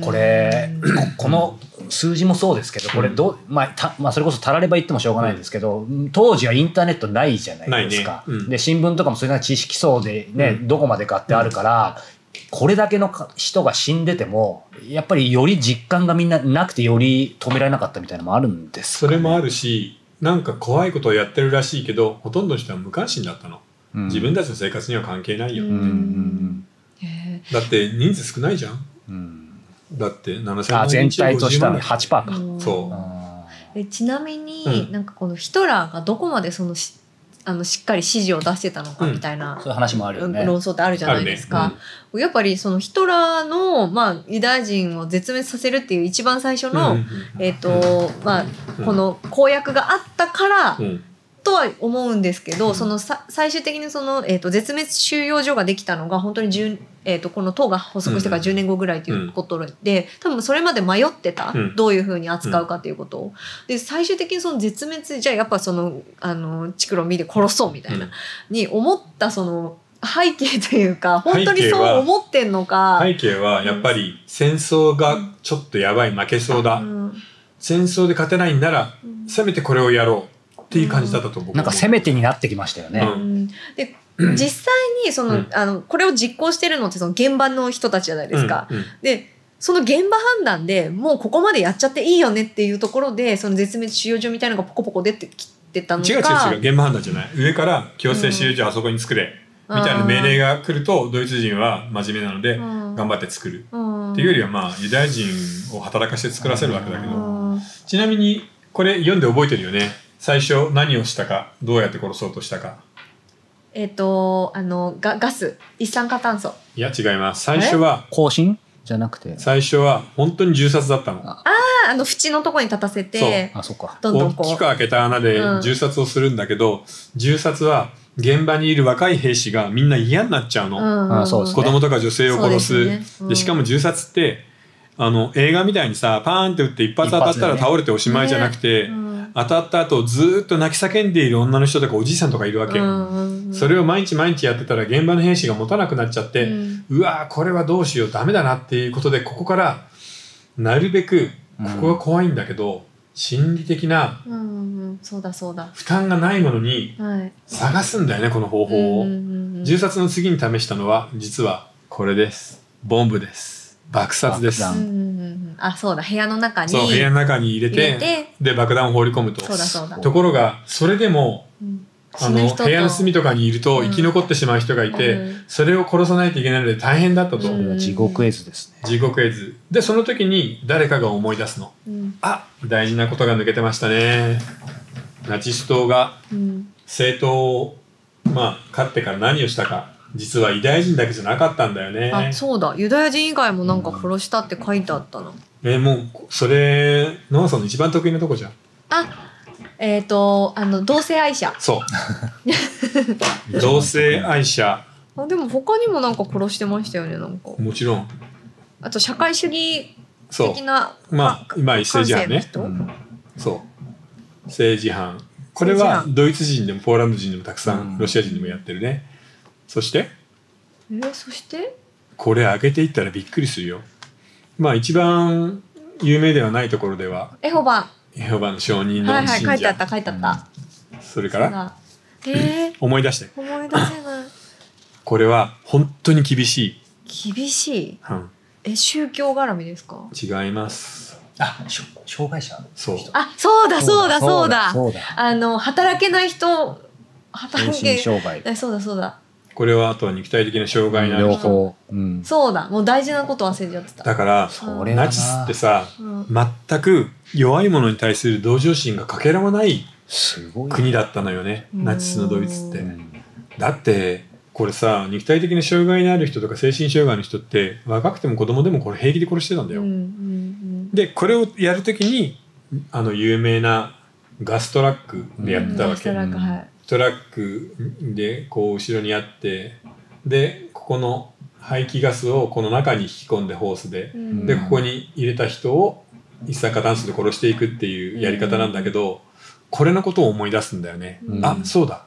これここの数字もそうですけどこれどう、まあたまあ、それこそたられば言ってもしょうがないんですけど、当時はインターネットないじゃないですか、ね。うん。で新聞とかもそういうような知識層でね、どこまでかってあるから、これだけのか人が死んでてもやっぱりより実感がみんななくてより止められなかったみたいなのもあるんですそれもあるしなんか怖いことをやってるらしいけどほとんどの人は無関心だったの、うん。自分たちの生活には関係ないよ、ううんうん。へだって人数少ないじゃんうんうんだって7000あ万全体としたら50 8%か、ーそう。あえちなみに、うん。なんかこのヒトラーがどこまでそのしあのしっかり指示を出してたのかみたいなーそういう話もあるよね、論争ってあるじゃないですか。あるねやっぱりそのヒトラーの、まあ、ユダヤ人を絶滅させるっていう一番最初の、うん。うんえっ、と、まあ、この公約があったから、うんとは思うんですけど、そのさ最終的にその、えー、と絶滅収容所ができたのが本当に10、えー、とこの党が発足してからうん。10年後ぐらいということで、多分それまで迷ってた、うん。どういうふうに扱うかということを。で最終的にその絶滅じゃあやっぱそのあのチクロン見で殺そうみたいな、うん。に思ったその背景というか本当にそう思ってんのか、背景はやっぱり戦争がちょっとやばい負けそうだ、うん。戦争で勝てないんならうん。せめてこれをやろうっていう感じだったと僕は思う。なんか攻め手になってきましたよね。ううん。で実際にその、うん。あのこれを実行してるのってその現場の人たちじゃないですか。うんうん。でその現場判断でもうここまでやっちゃっていいよねっていうところでその絶滅収容所みたいなのがポコポコ出てきてたのか違う違う違う。現場判断じゃない。上から強制収容所あそこに作れ、みたいな命令が来るとドイツ人は真面目なのでうん。頑張って作る、うん。っていうよりはまあユダヤ人を働かして作らせるわけだけど、うん。ちなみにこれ読んで覚えてるよね最初何をしたかどうやって殺そうとしたか。えっ、とあのガガス一酸化炭素。いや違います。最初は更新？じゃなくて？最初は本当に銃殺だったの。あ。ああの縁のとこに立たせてあ、そっか。どんどんこう。大きく開けた穴でうん。銃殺をするんだけど、銃殺は現場にいる若い兵士がみんな嫌になっちゃうの、うん。あそうです子供とか女性を殺す。そうですね。うん。でしかも銃殺ってあの映画みたいにさパーンって撃って一発当たったら一発でね。倒れておしまいじゃなくて、うん当たった後ずーっと泣き叫んでいる女の人とかおじいさんとかいるわけ、うんそれを毎日毎日やってたら現場の兵士が持たなくなっちゃって、うん。うわーこれはどうしようダメだなっていうことでここからなるべくここが怖いんだけど、心理的なうんうんそうだそうだ。負担がないものにはい。探すんだよねこの方法を、うんうんうん銃殺の次に試したのは実はこれです。ボンブです。爆殺ですあそうだ。部屋の中にそう部屋の中に入れて入れてで爆弾を放り込むと。そうだそうだ。ところがそれでもうん。あの部屋の隅とかにいるとうん。生き残ってしまう人がいて、うん。それを殺さないといけないので大変だったと、それは地獄絵図ですね。地獄絵図。でその時に誰かが思い出すの。うん。あ大事なことが抜けてましたね。ナチス党がうん。政党をまあ勝ってから何をしたか実はユダヤ人だけじゃなかったんだよね。あそうだ。ユダヤ人以外もなんか殺したって書いてあったな。えもうそれノアさんの一番得意なとこじゃん。あえっ、とあの同性愛者。そう。同性愛者。あでも他にもなんか殺してましたよねなんか。もちろん。あと社会主義そう。的なまあ今政治犯ね。感性の人？うん。そう。政治犯。これはドイツ人でもポーランド人でもたくさん。ロシア人でもやってるねそして？えそして？これ開けていったらびっくりするよ。まあ一番有名ではないところではエホバ。エホバの証人のはいはい書いてあった書いてあった、それから？そうだ。えー、思い出して。思い出せない。これは本当に厳しい、厳しい？うん、え宗教絡みですか？違います。あ、障害者そう。あそうだそうだ。そうだそうだ。あの働けない人働精け神障害。えそうだそうだこれはあとは肉体的な障害のある人。そうだ。もう大事なこと忘れちゃってた。だからそれはな。ナチスってさうん。全く弱い者に対する同情心がかけらもないすごい。国だったのよね。うん。ナチスのドイツって。うん。だってこれさ肉体的な障害のある人とか精神障害の人って若くても子供でもこれ平気で殺してたんだよ、うんうんでこれをやるときにあの有名なガストラックでやってたわけ、うん。ストラックはいトラックでこう後ろにあってでここの排気ガスをこの中に引き込んでホースでうん。でここに入れた人を一酸化炭素で殺していくっていうやり方なんだけどこれのことを思い出すんだよね、うん。あそうだ。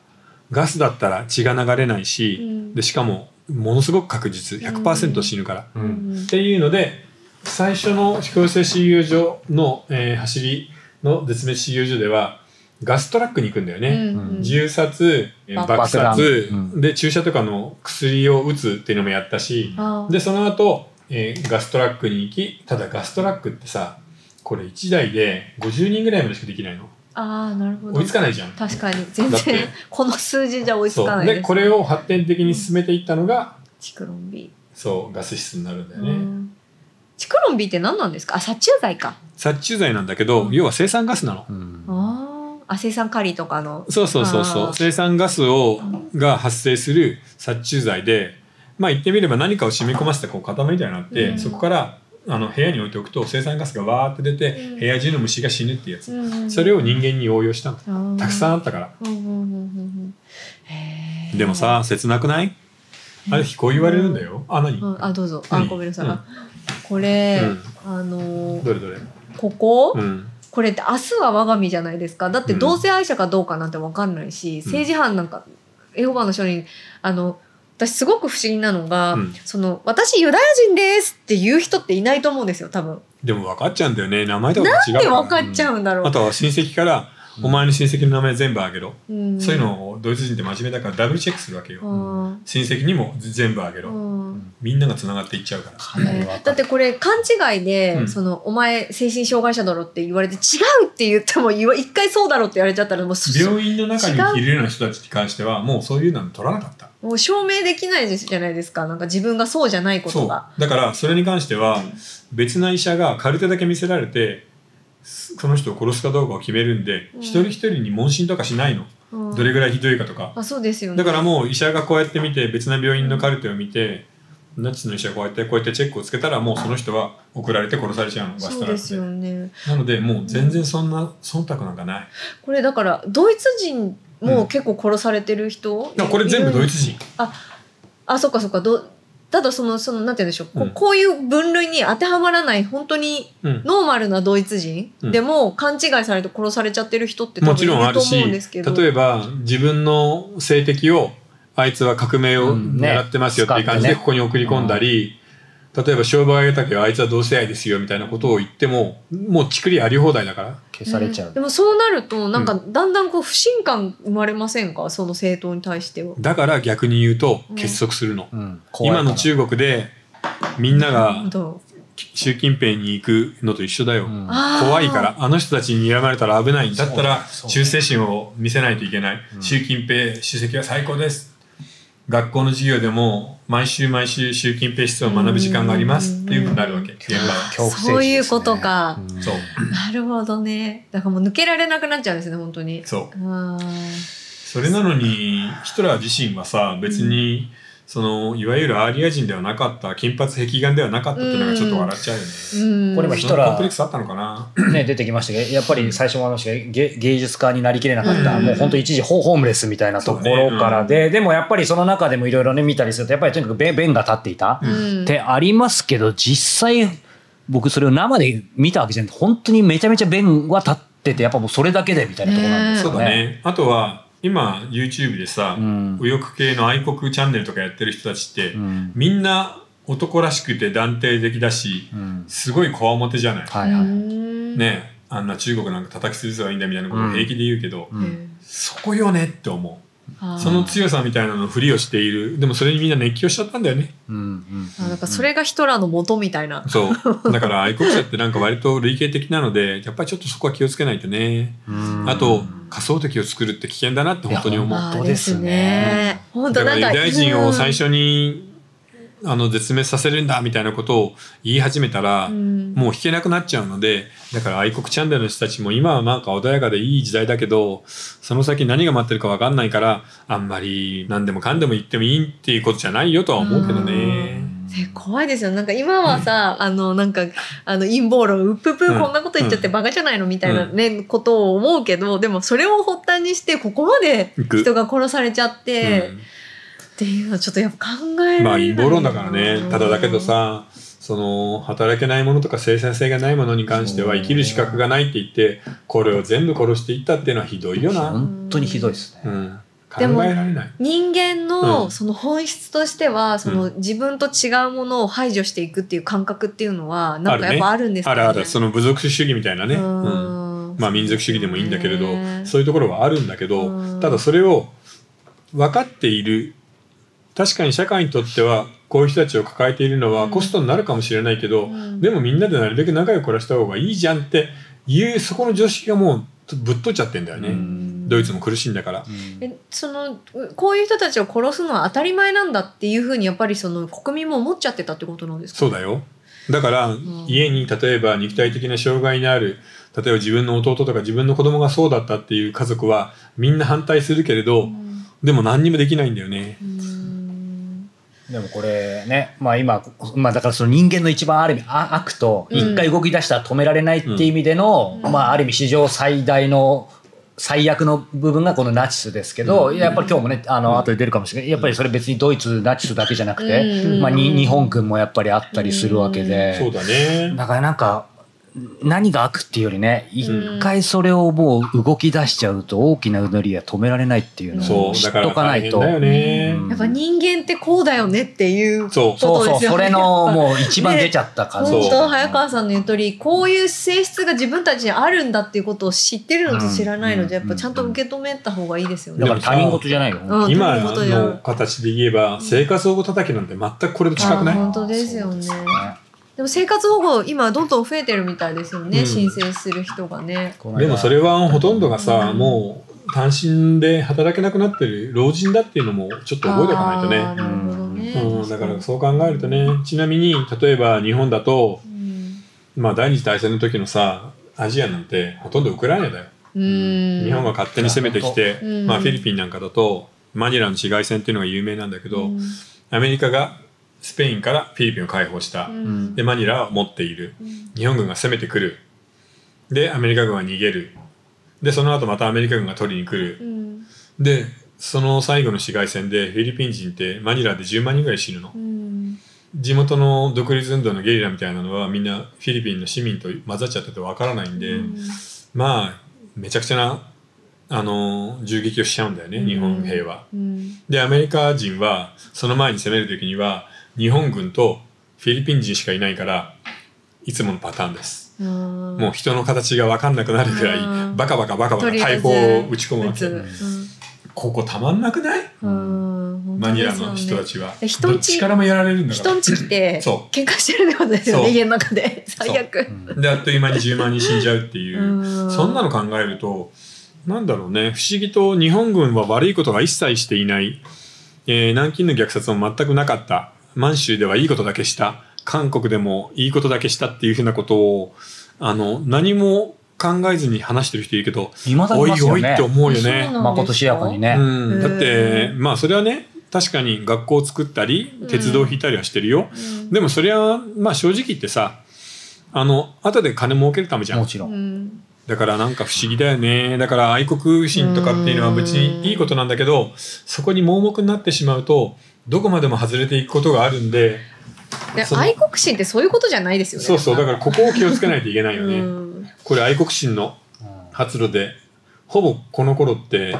ガスだったら血が流れないし、うん。でしかもものすごく確実100%死ぬから、う。うん。んっていうので最初の強制収容所の、えー走りの絶滅収容所ではガストラックに行くんだよね、うん銃殺えー爆爆殺、爆弾。うんで注射とかの薬を打つっていうのもやったし、でその後、えーガストラックに行きただガストラックってさこれ1台で50人ぐらいまでしかできないの。あーなるほど。追いつかないじゃん。確かに。全然この数字じゃ追いつかないですでこれを発展的に進めていったのがチクロンビそうガス室になるんだよー、ね、うん。チクロンビーって何なんですか？あ殺虫剤か。殺虫剤なんだけど、要は生産ガスなの。うん。あーあ生酸カリとかの。そうそうそうそう。生産ガスをが発生する殺虫剤でまあ言ってみれば何かを染み込ませたこう塊みたいになって、うん。そこからあの部屋に置いておくと生産ガスがわーって出て、うん。部屋中の虫が死ぬっていうやつ、うんそれを人間に応用したの。たくさんんあったから、でもさ切なくない？ある日こう言われるんだよ、あ何、うん。あどうぞ。あ何ごめんなさい、これ、うん。あのーどれどれ？ここ、うんこれって明日は我が身じゃないですか。だってうん。同性愛者かどうかなんて分かんないし、政治犯なんかエホバの書にあの私すごく不思議なのが、うん。その私ユダヤ人ですって言う人っていないと思うんですよ多分。でも分かっちゃうんだよね。名前とか違うなんで分かっちゃうんだろう。あとは親戚から、お前の親戚の名前全部あげろ、うん。そういうのをドイツ人って真面目だからダブルチェックするわけよ、うん。親戚にも全部あげろ、うん。みんながつながっていっちゃうから。だってこれ勘違いで、うん。そのお前精神障害者だろって言われて違うって言っても一回そうだろって言われちゃったらもうそ病院の中にいるような人たちに関してはもうそういうの取らなかった。もう証明できないですじゃないですか。なんか自分がそうじゃないことが。だからそれに関しては別な医者がカルテだけ見せられてその人を殺すかどうかを決めるんで、うん。一人一人に問診とかしないの、うん。どれぐらいひどいかとか。あそうですよね。だからもう医者がこうやって見て別な病院のカルテを見て、ナチスの医者がこうやってこうやってチェックをつけたらもうその人は送られて殺されちゃうのバスそうですトラックでよね。なのでもう全然そんな忖度なんかない。これだからドイツ人も結構殺されてる人、だからこれ全部ドイツ人。あそっかそっか。どただそのそのなんて言うんでしょう、こうん。こういう分類に当てはまらない本当にうん。ノーマルなドイツ人、うん。でも勘違いされて殺されちゃってる人って多も分いるとちろんあるし思うんですけど。例えば自分の性的をあいつは革命を狙ってますよっていう感じでここに送り込んだり、例えば商売上げたけどあいつは同性愛ですよみたいなことを言ってももうちくりあり放題だから消されちゃう。で。もそうなるとなんかだんだんこう不信感生まれませんか？その政党に対しては。だから逆に言うとうん結束するの、今の中国でみんながど習近平に行くのと一緒だよ、うん。怖いからあの人たちに睨まれたら危ない。んだったら忠誠心を見せないといけない、うん。習近平主席は最高です学校の授業でも毎週毎週習近平思想を学ぶ時間がありますっていうふうになるわけ。現場。はね。そういうことか。うん。そう。なるほどね。だからもう抜けられなくなっちゃうんですね本当に。そう。それなのにヒトラー自身はさ別に、そのいわゆるアーリア人ではなかった金髪壁眼ではなかったっていうのがちょっと笑っちゃうよね、うん。これもヒトラーコンプレックスあったのかな？ね、出てきましたけど、やっぱり最初もありましたけど、芸芸術家になりきれなかった、うん。もう本当一時ホホームレスみたいなところから。で、でもやっぱりその中でもいろいろね、見たりすると、やっぱりとにかく弁弁が立っていた、うん。ってありますけど、実際、僕それを生で見たわけじゃなくて、本当にめちゃめちゃ弁は立ってて、やっぱもうそれだけでみたいなところなんですそうだよね。ね。あとは今 YouTube でさ、うん。右翼系の愛国チャンネルとかやってる人たちって、うん。みんな男らしくて断定的だしうん。すごいこわもてじゃない、はいはい。うん。ねあんな中国なんか叩き潰せばいいんだみたいなことを平気で言うけど、ううんん。そこよねって思うその強さみたいなのふりをしている。でもそれにみんな熱狂しちゃったんだよね。うんうんあなんかそれがヒトラーの元みたいな。そう。だから愛国者ってなんか割と類型的なのでやっぱりちょっとそこは気をつけないとね。うん。あと仮想敵を作るって危険だなって本当に思う。本当ですね。本当なんかだからユダヤ人を最うん。初にあの絶滅させるんだみたいなことを言い始めたら、うん。もう引けなくなっちゃうのでだから愛国チャンネルの人たちも今はなんか穏やかでいい時代だけどその先何が待ってるか分かんないからあんまり何でもかんでも言ってもいいっていうことじゃないよとは思うけどね。ね怖いですよ。なんか今はさ、あのなんかあの陰謀論うっぷぷうん。こんなこと言っちゃってバカじゃないのみたいなね、ことを思うけどでもそれを発端にしてここまで人が殺されちゃって、うんっていうのはちょっとやっぱ考えられないまあ陰謀論だからね。ただだけどさその働けないものとか生産性がないものに関しては生きる資格がないって言ってこれを全部殺していったっていうのはひどいよな、本当にひどいですね。うん、考でもえられない。人間うん。のその本質としては、その自分と違うものを排除していくっていう感覚っていうのはなんかやっぱあるんですかね。あるある。その部族主義みたいなね、ううん。んまあ民族主義でもいいんだけれど、ね。そういうところはあるんだけど、うん。ただそれを分かっている確かに社会にとってはこういう人たちを抱えているのはうん。コストになるかもしれないけど、うん。でもみんなでなるべく仲良く暮らした方がいいじゃんっていうそこの常識がもうぶっ飛っちゃってんだよね、うん。ドイツも苦しいんだから。えそのうこういう人たちを殺すのは当たり前なんだっていうふうにやっぱりその国民も思っちゃってたってことなんですか？そうだよ。だから、家に例えば肉体的な障害のある例えば自分の弟とか自分の子供がそうだったっていう家族はみんな反対するけれど、うん。でも何にもできないんだよね。うんでもこれね、まあ今、まあだからその人間の一番ある意味あ悪とうん。一回動き出したら止められないっていう意味での、うん。まあある意味史上最大の最悪の部分がこのナチスですけど、うん。やっぱり今日もね、あの、後で出るかもしれない。やっぱりそれ別にドイツナチスだけじゃなくて、うん。まあに日本軍もやっぱりあったりするわけで、そうだね。だからなんか、何が悪っていうよりね一回それをもう動き出しちゃうと大きなうねりは止められないっていうのそう、を知っとかないと。やっぱ人間ってこうだよねっていうそうことですよね。そうそうそれのもう一番出ちゃった感じ。そう本当早川さんの言う通りこういう性質が自分たちにあるんだっていうことを知ってるのと知らないので、うんやっぱちゃんと受け止めた方がいいですよね。だから他人事じゃないよ。うん今の形で言えば、生活保護叩きなんて全くこれと近くない？あ本当ですよねそうでも生活保護今どんどん増えてるみたいですよね、うん申請する人がね。でもそれはほとんどがさ、うんもう単身で働けなくなってる老人だっていうのもちょっと覚えておかないとね。あーなるほどね。うん、だからそう考えるとねちなみに例えば日本だと、うんまあ、第二次大戦の時のさアジアなんてほとんどウクライナだよ。うん日本が勝手に攻めてきて、うんまあ、フィリピンなんかだとマニラの市街戦っていうのが有名なんだけど、うんアメリカがスペインからフィリピンを解放した、うん。でマニラを持っている。うん。日本軍が攻めてくる。でアメリカ軍は逃げる。でその後またアメリカ軍が取りに来る。うん。でその最後の市街戦でフィリピン人ってマニラで10万人ぐらい死ぬの。うん。地元の独立運動のゲリラみたいなのはみんなフィリピンの市民と混ざっちゃっててわからないんで、うん。まあめちゃくちゃなあの銃撃をしちゃうんだよね、日本兵は。うん。でアメリカ人はその前に攻める時には日本軍とフィリピン人しかいないからいつものパターンです。ももう人の形が分かんなくなるくらいうん。バカバカバカバカ大砲を打ち込むわけ。うん。ここたまんなくない？うん。マニラの人たちは。え人んちからもやられるんだから。人んち来てそう。喧嘩してるってことですよね家の中で。最悪。うんであっという間に10万人死んじゃうっていう。うん。そんなの考えるとなんだろうね。不思議と日本軍は悪いことが一切していない、えー南京の虐殺も全くなかった満州ではいいことだけした。韓国でもいいことだけしたっていうふうなことをあの何も考えずに話してる人いるけど未だにおいいますよね。おいって。思うよね。まことしやかにね。うん、だっへてーまあそれはね確かに学校を作ったりうん。鉄道を引いたりはしてるよ、うん。でもそれはまあ正直言ってさあの後で金儲けるためじゃん。もちろ。うんん。だからなんか不思議だよね。だから愛国心とかっていうのは別にいいことなんだけどそこに盲目になってしまうとどこまでも外れていくことがあるんで愛国心ってそういうことじゃないですよね。そうそうだからここを気をつけないといけないよね、うん。これ愛国心の発露でほぼこの頃って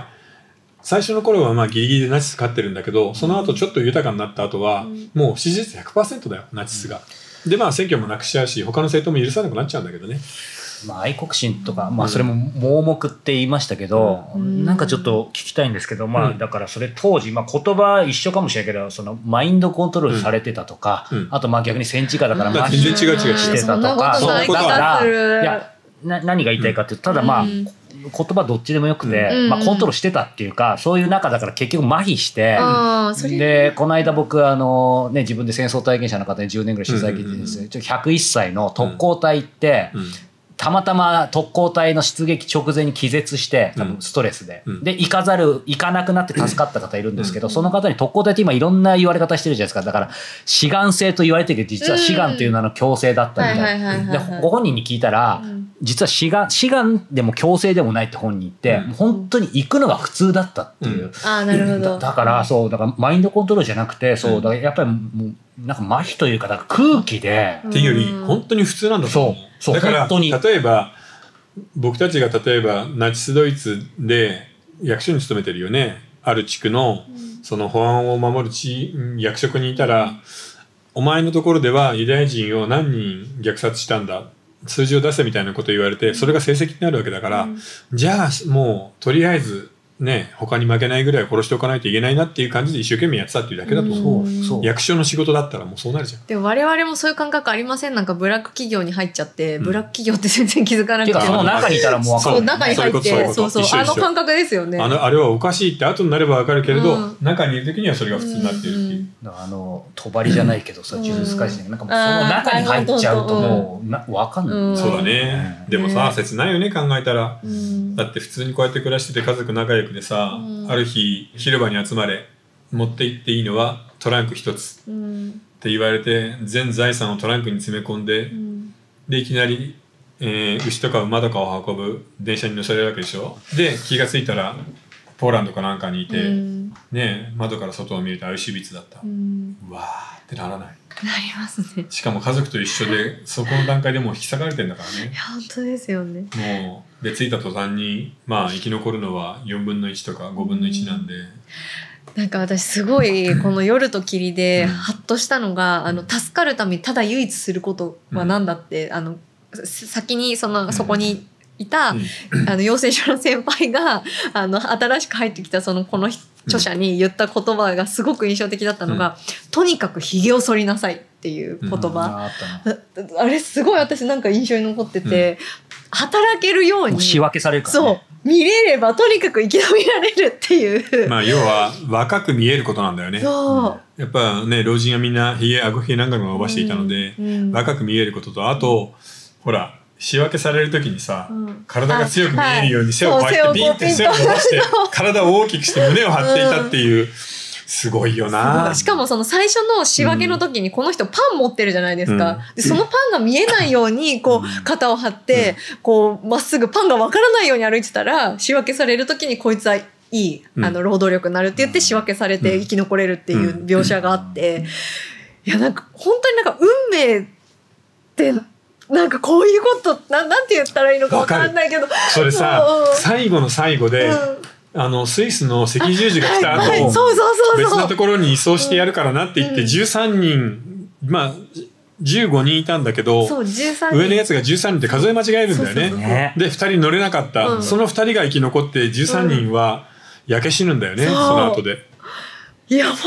最初の頃はまあギリギリでナチス勝ってるんだけどその後ちょっと豊かになった後はうん。もう支持率100%だよナチスが。でまあ選挙もなくしちゃうし他の政党も許さなくなっちゃうんだけどね。まあ、愛国心とか、まあ、それも盲目って言いましたけど、うん。なんかちょっと聞きたいんですけど、まあ、うん。だからそれ当時、まあ、言葉一緒かもしれないけど、そのマインドコントロールされてたとか、うん。あとまあ逆に戦時下だからうん。麻痺全然違う違う違う。してたとか、そんなことないうがだするいやな何が言いたいかっていうとただまあ、うん。言葉どっちでもよくて、うん。まあ、コントロールしてたっていうかそういう中だから結局麻痺して、ああそれ。でこの間僕あの、ね、自分で戦争体験者の方に10年ぐらい取材聞いてるんですよ、ちょ101歳の特攻隊って、うんたまたま特攻隊の出撃直前に気絶して多うん。分ストレスで、うん。で行かざる行かなくなって助かった方いるんですけど、その方に特攻隊って今いろんな言われ方してるじゃないですか。だから志願制と言われてるけど実は志願という名の強制だったみたいな。ご本人に聞いたら、うん。実は志願志願でも強制でもないって本人言って、うん。本当に行くのが普通だったっていう。うん。ああなるほど。だだからそうだからマインドコントロールじゃなくてそううん。だからやっぱりもうなんか麻痺というかだから空気で、っていうよりうん。本当に普通なんだと思う。そうそうだから本当に。例えば僕たちが例えばナチスドイツで役所に勤めてるよね。ある地区のその保安を守る地役職にいたら、お前のところではユダヤ人を何人虐殺したんだ。数字を出せみたいなことを言われてそれが成績になるわけだから、うん。じゃあもうとりあえずね他に負けないぐらい殺しておかないといけないなっていう感じで一生懸命やってたっていうだけだと思う、役所の仕事だったらもうそうなるじゃん。でも我々もそういう感覚ありません。なんかブラック企業に入っちゃって、うん。ブラック企業って全然気づかなくて。その中にいたらもう分かる。そう中に入っそういうてそうそう一緒一緒あの感覚ですよね。あのあれはおかしいって後になればわかるけれど、うん。中にいる時にはそれが普通になっているっていう。あの帳じゃないけどさうん。呪術廻戦なんかもうその中に入っちゃうともうな分かんない、うん。そうだね。でもさ、ね。切ないよね、考えたら。うん。だって普通にこうやって暮らしてて家族仲良くでさ、うん。ある日広場に集まれ、持って行っていいのはトランク一つうん。って言われて、全財産をトランクに詰め込んでう、ん。で、いきなり、えー牛とか馬とかを運ぶ電車に乗せられるわけでしょ。で、気がついたら、ポーランドかなんかにいて、うん。ね窓から外を見るとアウシュビッツだった、うん。うわーってならないなりますね。しかも家族と一緒でそこの段階でもう引き裂かれてんだからね。いや本当ですよね。もうで着いた途端にまあ生き残るのは4分の1とか5分の1なんで、なんか私すごいこの夜と霧でうん。ハッとしたのが、あの助かるためにただ唯一することは何だって、あのす先にそのそこにいた、うん。あの養成所の先輩があの新しく入ってきたそのこの著者に言った言葉がすごく印象的だったのが、とにかくひげを剃りなさいっていう言葉、あれすごい私なんか印象に残ってて、働けるように仕分けされるから、ね、そう見れればとにかく生き延びられるっていう、まあ要は若く見えることなんだよね。そう。やっぱね老人はみんなひげ顎ひげなんかも伸ばしていたので、うん。うん。若く見えることとあとほら仕分けされる時にさ、うん。体が強く見えるようにあ背をこうやってビンって背を伸ばして体を大きくして胸を張っていたっていう、すごいよな。しかもその最初の仕分けの時にこの人パン持ってるじゃないですか。うん。でそのパンが見えないようにこう肩を張って、こうまっすぐパンがわからないように歩いてたら仕分けされる時にこいつはいいうん。あの労働力になるって言って仕分けされて生き残れるっていう描写があって、いやなんか本当になんか運命ってなんかこういうことななんて言ったらいいのかわかんないけど。それさうん。最後の最後で、うん。あのスイスの赤十字が来た後、はい。はい。そうそうそう別そう。なところに移送してやるからなって言って、うん。13人まあ15人いたんだけどそう13人。上のやつが13人って数え間違えるんだよね。そうそうそうね。で2人乗れなかった、うん。その2人が生き残って13人は焼け死ぬんだよね、そう。その後で。いや本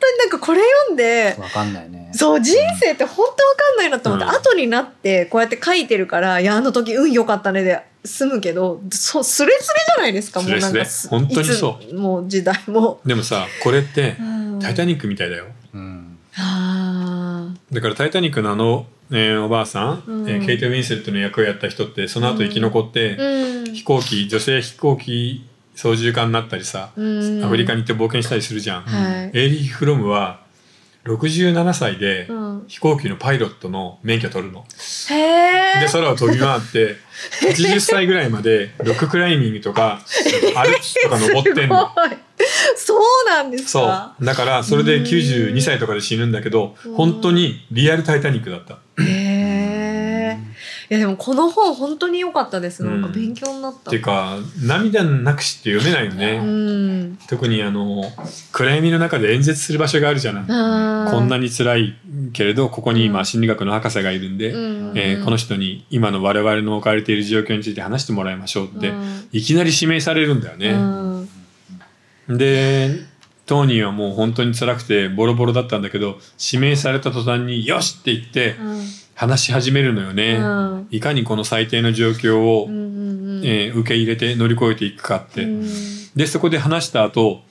当になんかこれ読んでわかんないね。そう人生って本当わかんないなと思って、うん。後になってこうやって書いてるから「いやあの時運良かったね」で済むけどそうスレスレじゃないですかもうなんか本当にそう。もう時代も。でもさこれってうん「タイタニック」みたいだよ。うんあだから「タイタニック」のあの、えーおばあさん、うん。えーケイト・ウィンセットの役をやった人ってその後生き残って、ーうん。飛行機女性飛行機操縦家になったりさ、うん。アフリカに行って冒険したりするじゃん。はい。エーリヒ・フロムは67歳でうん。飛行機のパイロットの免許取るの。へえで空を飛び回って 80歳ぐらいまでロッククライミングとか アルプスとか登ってんの。そうなんですそかう。だからそれで92歳とかで死ぬんだけどうん。本当にリアル「タイタニック」だった。へえいやでもこの本本当に良かったです。なんかうん勉強になった、っていうか涙なくして読めないよね。うん。特にあの暗闇の中で演説する場所があるじゃない。こんなに辛いけれどここに今心理学の博士がいるんで、うん。えーこの人に今の我々の置かれている状況について話してもらいましょうって、うん。いきなり指名されるんだようね。ん。でトーニーはもう本当に辛くてボロボロだったんだけど指名された途端に「よし!」って言って話し始めるのよね。うん。いかにこの最低の状況を、うんうんうん。えー受け入れて乗り越えていくかって。うん。でそこで話した後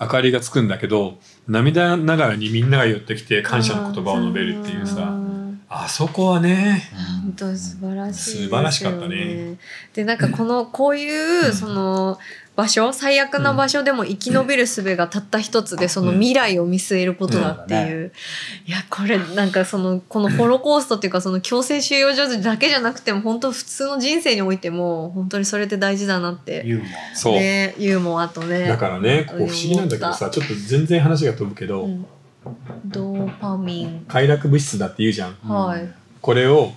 明かりがつくんだけど涙ながらにみんなが寄ってきて感謝の言葉を述べるっていううさんあそこはね本当素晴らしいね。素晴らしかったね。でなんかこのこういうその場所最悪な場所でも生き延びる術がたった一つでその未来を見据えることだっていう、いやこれなんかそのこのホロコーストっていうかその強制収容所だけじゃなくても本当普通の人生においても本当にそれって大事だなって、ユーモそう、ね、ユーモアとね。だからねここ不思議なんだけどさちょっと全然話が飛ぶけど、うん。ドーパミン、快楽物質だって言うじゃん。アはい、これを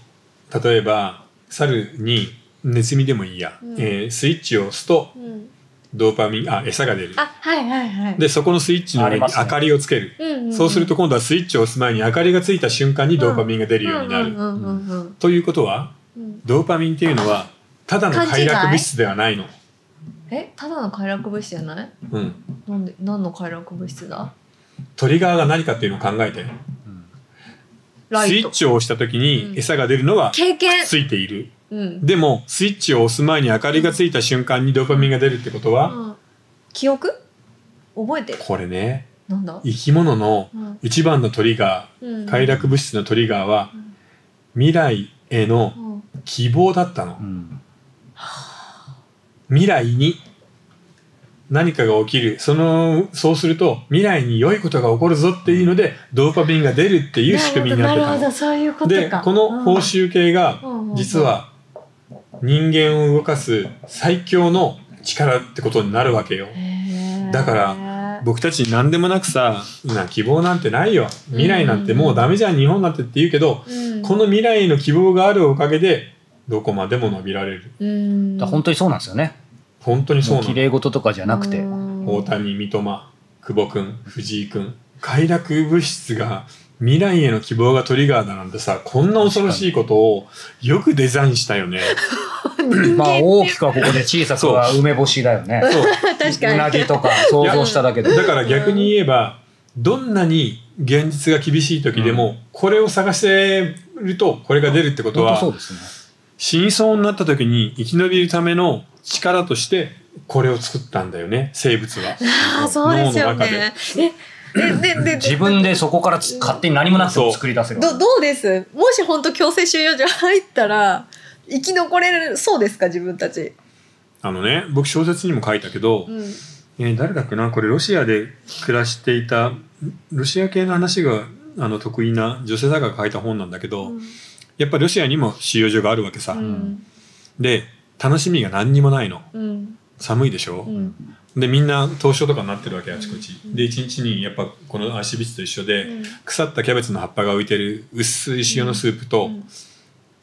例えば猿にネズミでもいいや、うん。えースイッチを押すとうん、ドーパミンあ餌が出る。あはいはいはい。でそこのスイッチの上に明かりをつける、うんうんん。そうすると今度はスイッチを押す前に明かりがついた瞬間にドーパミンが出るようになる、ということはうん。ドーパミンっていうのはただの快楽物質ではないの。え？ただの快楽物質じゃない？うん、なんで何の快楽物質だ？トリガーが何かっていうのを考えて。スイッチを押した時うん。に餌が出るのは経験。ついている、うん、でもスイッチを押す前に明かりがついた瞬間にドーパミンが出るってことは、うん、記憶？覚えてる。これねなんだ？生き物のうん。一番のトリガうん。ー快楽物質のトリガーはうん。未来へのうん。希望だったの。うん。未来に何かが起きる。そのそうすると未来に良いことが起こるぞっていうのでドーパミンが出るっていう仕組みになってたの。なるほどそういうことか。でこの報酬系がうん。実は人間を動かす最強の力ってことになるわけよ。へだから僕たちに何でもなくさな希望なんてないよ。未来なんてもうダメじゃん日本なんてって言うけど、うん。この未来の希望があるおかげでどこまでも伸びられる。うん。だから本当にそうなんですよね。本当にそうなの。綺麗事とかじゃなくて。うん。大谷三笘久保君藤井君快楽物質が未来への希望がトリガーだなんてさこんな恐ろしいことをよくデザインしたよね。まあ大きくはここで小さくは梅干しだよね。そう確かにうなぎとか想像しただけで。だから逆に言えばどんなに現実が厳しい時でも、これを探してるとこれが出るってことはそうですね。死にそうになった時に生き延びるための力としてこれを作ったんだよね生物は。あーそうですよ脳の中ね。えででで自分でそこからつ勝手に何もなくても作り出せる。どどうです？もし本当強制収容所入ったら生き残れるそうですか？自分たち。あのね僕小説にも書いたけど、うん。えー誰だっけな？これロシアで暮らしていたロシア系の話があの得意な女性作家が書いた本なんだけど、やっぱりロシアにも収容所があるわけさ、うん。で楽しみが何にもないの。うん。寒いでしょ、うんでみんな凍傷とかになってるわけあちこち、で一日にやっぱこのアシビツと一緒で、うん。腐ったキャベツの葉っぱが浮いてる薄い塩のスープと、うん。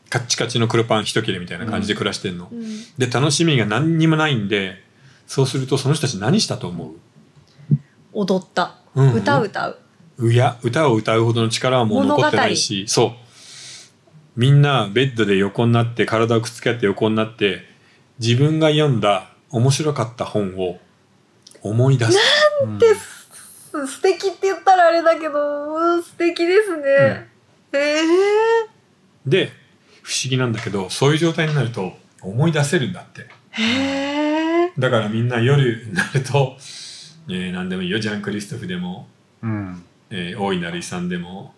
カッチカチの黒パン一切れみたいな感じで暮らしてんの、うん。で楽しみが何にもないんでそうするとその人たち何したと思う？踊った、うん。歌歌う。うや歌を歌うほどの力はもう残ってないしそう。みんなベッドで横になって体をくっつけ合って横になって自分が読んだ面白かった本を思い出す、うん素敵って言ったらあれだけど、うん素敵ですね。えで不思議なんだけどそういう状態になると思い出せるんだって。ー、へえ。だからみんな夜になると、えー何でもいいよ。ジャン・クリストフでも、うん。えー大いなる遺産でも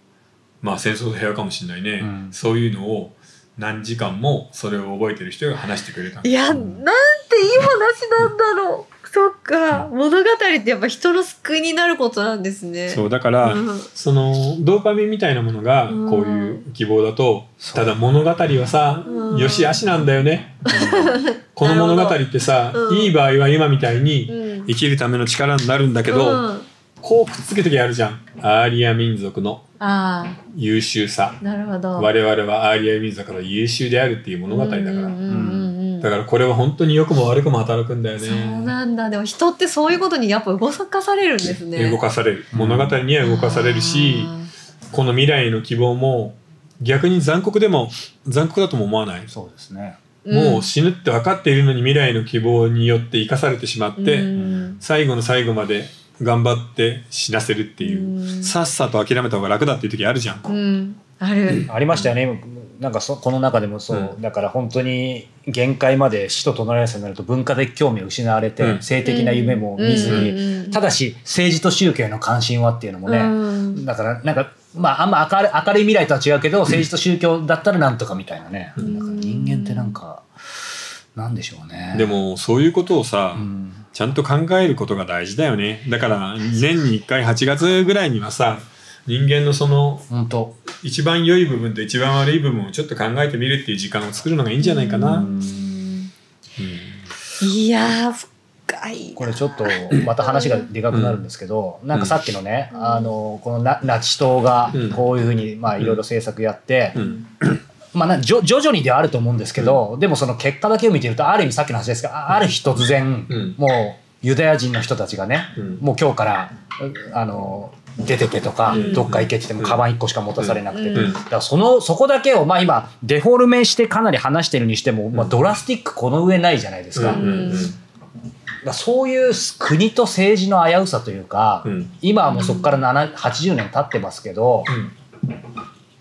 まあ戦争と平和かもしれないね、うん。そういうのを何時間もそれを覚えてる人が話してくれたのいや、なんていい話なんだろう。そっか、物語ってやっぱ人の救いになることなんですね。そうだから、うん。そのドーパミンみたいなものがうん。こういう希望だと、そう。ただ物語はさ、うん。よしあしなんだよね、この物語ってさ、うん。いい場合は今みたいにうん。生きるための力になるんだけど、うん。こうくっつけときあるじゃん。アーリア民族のあ優秀さ。あ、なるほど。我々はアーリア民族の優秀であるっていう物語だから、うんうんうんうんだからこれは本当に良くも悪くも働くんだよね。そうなんだ。でも人ってそういうことにやっぱ動かされるんですね。動かされる。物語には動かされるし、この未来の希望も逆に残酷でも残酷だとも思わない、そうですね。もう死ぬって分かっているのに未来の希望によって生かされてしまって、うん。最後の最後まで頑張って死なせるっていう、うん。さっさと諦めた方が楽だっていう時あるじゃん、うん、ある。ありましたよね。なんかそこの中でもそう、うん。だから本当に限界まで死と隣り合わせになると文化的興味を失われて、うん。性的な夢も見ずに、うん。ただし政治と宗教への関心はっていうのもね、うん。だからなんかまああんま明るい明るい未来とは違うけど政治と宗教だったらなんとかみたいなね、うん。なんか人間ってなんかなんでしょうね。でもそういうことをさ、うん。ちゃんと考えることが大事だよね。だから年に1回8月ぐらいにはさ人間のその本当。一番良い部分と一番悪い部分をちょっと考えてみるっていう時間を作るのがいいんじゃないかな、うん。いやー深い。これちょっと また話がでかくなるんですけど、なんかさっきのね、あのこのナナチ党がうん。こういうふうにまあいろいろ政策やって、うん。まあな徐徐々にではあると思うんですけど、でもその結果だけを見てるとある意味さっきの話ですがあある日突然、うん。もうユダヤ人の人たちがね、うん。もう今日からうあの出てけとか、うん。どっか行けって言ってもカバン1個しか持たされなくて、うん。だからそのそこだけをまあ今デフォルメしてかなり話してるにしても、まあ、ドラスティックこの上ないじゃないですか。だそういう国と政治の危うさというか、うん。今はもうそこから7 80年経ってますけど、うん。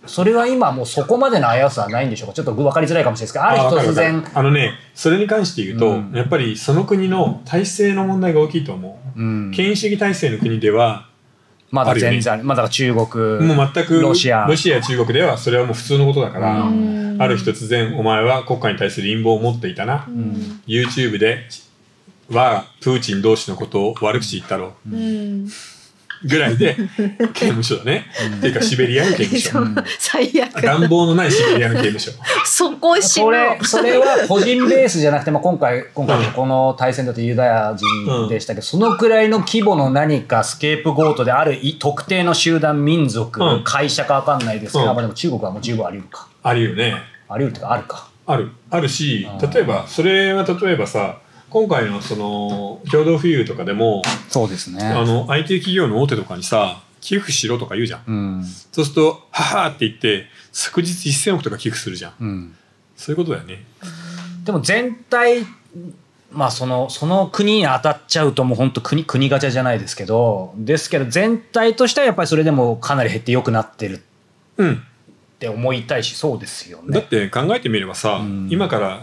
それは今もうそこまでの危うさはないんでしょうか？ちょっと分かりづらいかもしれないですけどある日突然、あのねそれに関して言うと、うん。やっぱりその国の体制の問題が大きいと思う、うん。権威主義体制の国ではまだ全然ある。まあだ中国もう全くロシア。や中国ではそれはもう普通のことだから、うん。ある日突然お前は国家に対する陰謀を持っていたな、うん。YouTube ではプーチン同士のことを悪口言ったろ。うんぐらいで刑務所だね。っていうかシベリアの刑務所。最悪暖房のないシベリアの刑務所。そこしそれ、それは個人ベースじゃなくて、まあ、今回、今回この対戦だとユダヤ人でしたけど、そのくらいの規模の何かスケープゴートであるい特定の集団、民族、うん会社かわかんないですけど、うんまあでも中国はもう十分あり得るか。あるよね。あり得るっていうか、あるか。ある。あるし例えば、それは例えばさ、今回のその共同富裕とかでも、そうですねあの IT 企業の大手とかにさ、寄付しろとか言うじゃん。うん。そうすると、ははーって言って、即日1000億とか寄付するじゃん。うん。そういうことだよね。でも全体、まあその、その国に当たっちゃうともう本当国、国ガチャじゃないですけど、ですけど全体としてはやっぱりそれでもかなり減って良くなってるっうん。て思いたいし、そうですよね。だって考えてみればさ、うん今から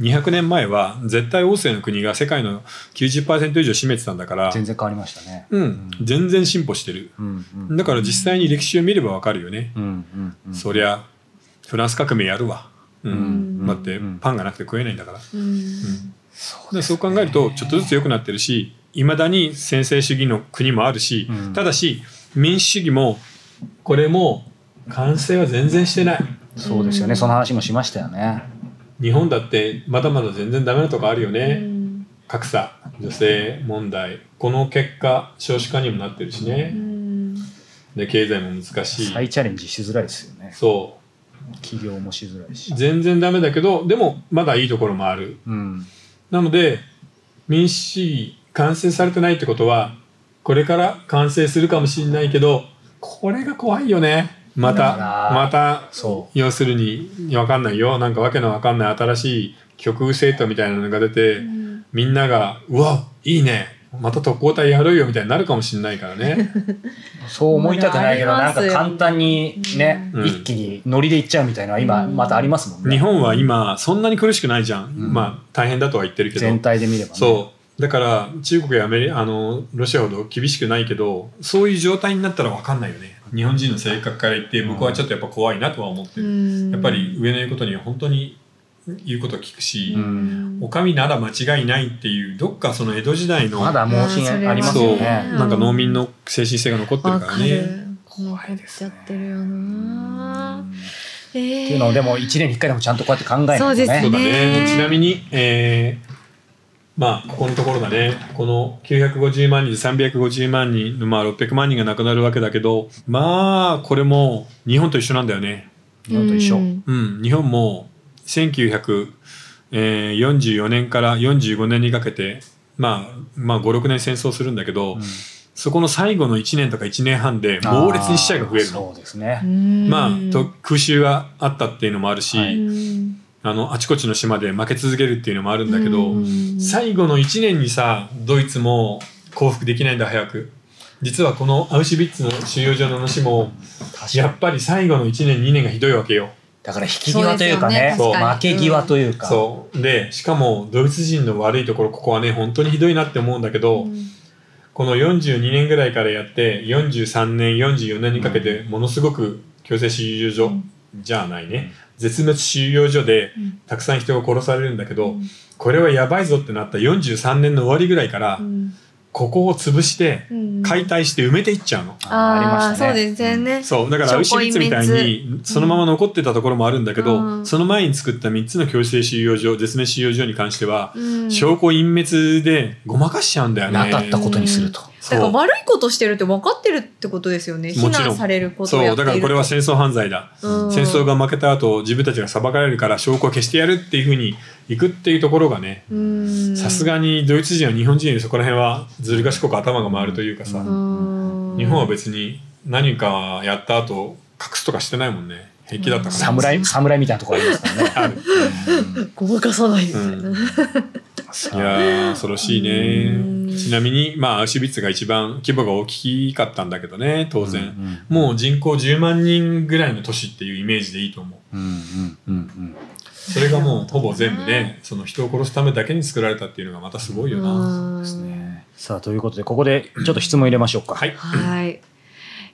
200年前は絶対欧州の国が世界の90%以上占めてたんだから、全然変わりましたね。うん、全然進歩してる。うんうんだから実際に歴史を見ればわかるよね。うんうんうんそりゃ、フランス革命やるわ。うん。うんだってうん、パンがなくて食えないんだから。うんうんでそう考えると、ちょっとずつ良くなってるし、いまだに専制主義の国もあるし、うんただし、民主主義も、これも、完成は全然してない。そうですよね。その話もしましたよね。日本だって、まだまだ全然ダメなとこあるようね。ん格差、女性問題。この結果、少子化にもなってるしうね。んで、経済も難しい。再チャレンジしづらいですよね。そ起業もしづらいしう。。全然ダメだけど、でも、まだいいところもある。うん。なので民主主義完成されてないってことはこれから完成するかもしれないけどこれが怖いよねまたまたそ要するにわかんないよ。なんかわけのわかんない新しい極右政党みたいなのが出て、みんなが「うわいいね。また特攻隊やろうよ」みたいになるかもしれないからね。う。そう思いたくないけど、なんか簡単にね、うん。一気にノリでいっちゃうみたいなのは今またありますもんね。日本は今そんなに苦しくないじゃん、ん。まあ大変だとは言ってるけど。全体で見ればね。そう。だから中国やアメリあのロシアほど厳しくないけどそういう状態になったら分かんないよね日本人の性格から言って僕はちょっとやっぱ怖いなとは思ってる、うん。やっぱり上の言うことには本当に言うこと聞くし、うん。お上なら間違いないっていうどっかその江戸時代のまだ盲信ありますそうよね。なんか農民の精神性が残ってるわかからね。る怖いですちゃってるよなえーっていうのをでも一年に一回でもちゃんとこうやって考えないとそうですね。そうだねね。ちなみに、えーまあここのところだねこの950万人350万人のまあ600万人が亡くなるわけだけどまあこれも日本と一緒なんだよね。日本と一緒。うんうん、日本も1944年から45年にかけて、まあ、まあ56年戦争するんだけど、うんそこの最後の1年とか1年半で猛烈に死者が増えるの。そうですね。まあ、と空襲があったっていうのもあるし、はいうんあのあちこちの島で負け続けるっていうのもあるんだけど、うん最後の1年にさドイツも降伏できないんだ早く。実はこのアウシュビッツの収容所の話もやっぱり最後の1年2年がひどいわけよ。だから引き際というかね、そう。ね負け際というか。そう。でしかもドイツ人の悪いところここはね本当にひどいなって思うんだけど、この42年ぐらいからやって43年44年にかけてものすごく強制収容所、じゃあないね絶滅収容所でうん。たくさん人が殺されるんだけど、うん。これはやばいぞってなった43年の終わりぐらいから、うん。ここを潰してうん。解体して埋めていっちゃうの。あーありまああそうしたね。ですよね。そう。だからアウシュビッツみたいにそのまま残ってたところもあるんだけど、うん。その前に作った3つの強制収容所絶滅収容所に関しては、うん。証拠隠滅でごまかしちゃうんだよね。なかったことにすると。だから悪いことしてるって分かってるってことですよね。非難されることをそう。だからこれは戦争犯罪だ、うん。戦争が負けた後自分たちが裁かれるから証拠を消してやるっていうふうにいくっていうところがねうん。さすがにドイツ人は日本人よりそこら辺はずる賢く頭が回るというかさ、うん。日本は別に何かやった後隠すとかしてないもんね平気だったから、侍、侍みたいなところありますからね。ごまかさないみたいな、うん。いやー恐ろしいうん。ねちなみにまあアウシュビッツが一番規模が大きかったんだけどね当然、うんもう人口10万人ぐらいの都市っていうイメージでいいと思う。うんうんうんうん。それがもうほぼ全部でその人を殺すためだけに作られたっていうのがまたすごいよな、うん。ですね。さあ、ということで、ここでちょっと質問入れましょうか。はい。はい。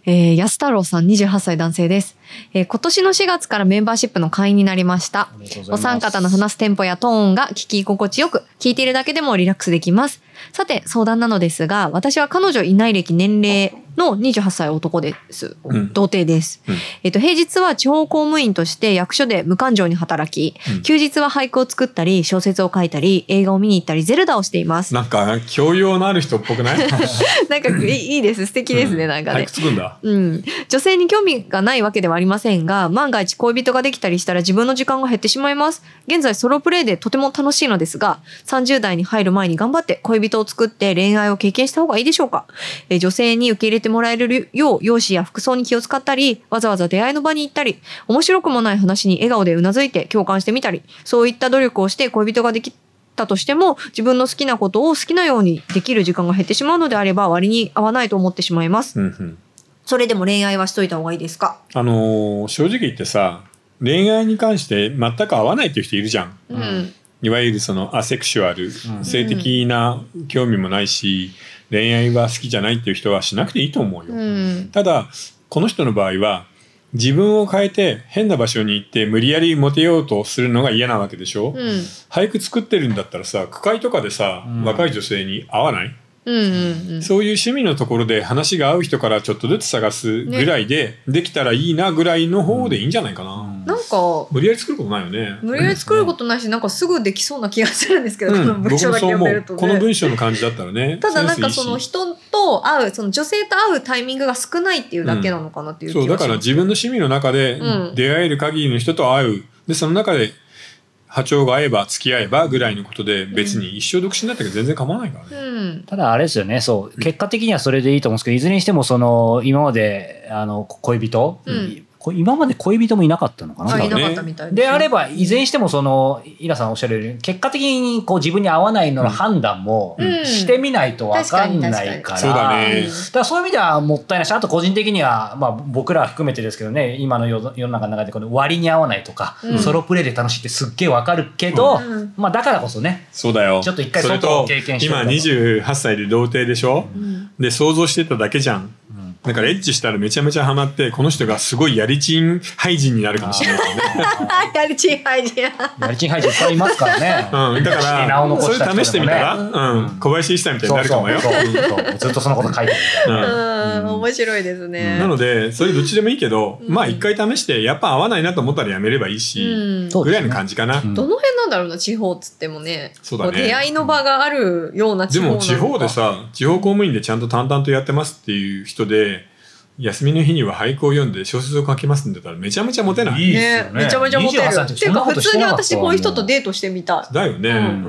えー、安太郎さん28歳男性です、えー今年の4月からメンバーシップの会員になりました。お三方の話すテンポやトーンが聞き心地よく聞いているだけでもリラックスできます。さて相談なのですが私は彼女いない歴年齢の28歳男です。うん童貞です。うんえっと、平日は地方公務員として役所で無感情に働き、うん休日は俳句を作ったり、小説を書いたり、映画を見に行ったり、ゼルダをしています。なんか教養のある人っぽくない？なんかいいです。素敵ですね、なんかね俳句。作るんだうん、女性に興味がないわけではありませんが万が一恋人ができたりしたら自分の時間が減ってしまいます現在ソロプレイでとても楽しいのですが30代に入る前に頑張って恋人を作って恋愛を経験した方がいいでしょうか？えー女性に受け入れてもらえるよう容姿や服装に気を使ったりわざわざ出会いの場に行ったり面白くもない話に笑顔でうなずいて共感してみたりそういった努力をして恋人ができたとしても自分の好きなことを好きなようにできる時間が減ってしまうのであれば割に合わないと思ってしまいます。うんうん。それでも恋愛はしといた方がいいですか？あのー正直言ってさ恋愛に関して全く合わないっていう人いるじゃん。うん。いわゆるそのアセクシュアル、ん。性的な興味もないし恋愛は好きじゃないっていう人はしなくていいと思うよ、うん。ただこの人の場合は自分を変えて変な場所に行って無理やりモテようとするのが嫌なわけでしょ、うん。俳句作ってるんだったらさ区会とかでさ、うん若い女性に会わない、うん。うん。そういう趣味のところで話が合う人からちょっとずつ探すぐらいで、できたらいいなぐらいの方でいいんじゃないかな、なんか、無理やり作ることないよね無理やり作ることないし、なんかすぐできそうな気がするんですけど、このうん、文章だけ読めるとこのね。文章の感じだったらねただなんかその人と会う、その女性と会うタイミングが少ないっていうだけなのかなっていう気がそうだから自分の趣味の中でうん出会える限りの人と会うでその中で波長が合えば付き合えばぐらいのことで別に一生独身になったけど全然構わないからね、うん。ただあれですよね、そう、結果的にはそれでいいと思うんですけど、いずれにしてもその、今まで、あの、恋人、うん。こ今まで恋人もいなかったのかな？いなかったみたいであれば、いずれにしても、その、イラさんおっしゃるように、結果的にこう自分に合わないのの判断もうん。してみないとわかんないから。そうだね。だからそういう意味ではもったいないし、あと個人的には、まあ僕ら含めてですけどね、今の世世の中の中でこの割に合わないとか、うん。ソロプレイで楽しいってすっげえわかるけど、うん。まあだからこそね、そうだよ。ちょっと一回それと外を経験して今みたい28歳で童貞でしょ、ん。で想像してただけじゃんうんだからエッチしたらめちゃめちゃハマってこの人がすごいやりちん廃人になるかもしれないからね あ、やりちんはいじや。やりちん配置いっぱいいますからね。うん、だから、ねれ試してみたら、うん、小林一茶みたいになるかもよ。そうそうそうそうずっとそのこと書いてるみたいな。うん、面白いですね。なので、それどっちでもいいけど、まあ一回試して、やっぱ合わないなと思ったらやめればいいし、ぐらいの感じかな。うんどの辺なんだろうな、地方っつってもね。そうだねこ出会いの場があるようなで地方なのかも地方で、さ、地方公務員でちゃんと淡々とやってますっていう人で、休みの日には俳句を読んで小説を書きますんだったらめちゃめちゃモテない。いいですよねねめちゃめちゃモテる。28歳の時ていうか、普通に私こういう人とデートしてみたい。だよね。うん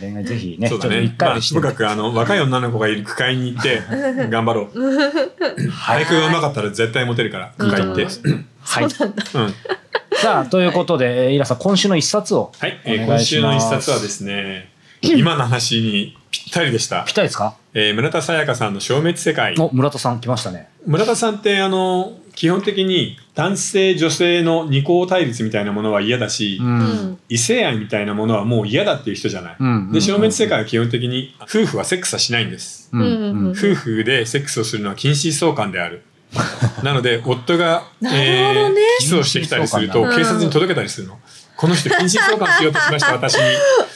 恋愛ぜひね、そうだねまあ、ともかくあの若い女の子がいる区会に行って頑張ろう。俳句がうまかったら絶対モテるから区会行って。はい。うん。さあ、ということで、えーイラさん、今週の一冊を。はい、え今週の一冊はですね、今の話にぴったりでしたぴっ。たりですか？えー村田沙耶香さんの消滅世界。お、村田さん来ましたね。村田さんってあの基本的に男性女性の二項対立みたいなものは嫌だし、う。うんん。異性愛みたいなものはもう嫌だっていう人じゃない。うんで消滅世界は基本的に夫婦はセックスはしないんです。うん。うんうん夫婦でセックスをするのは禁止相関である。なので夫が、なるほどねキスをしてきたりすると警察に届けたりするの。この人禁止相関しようとしました 私に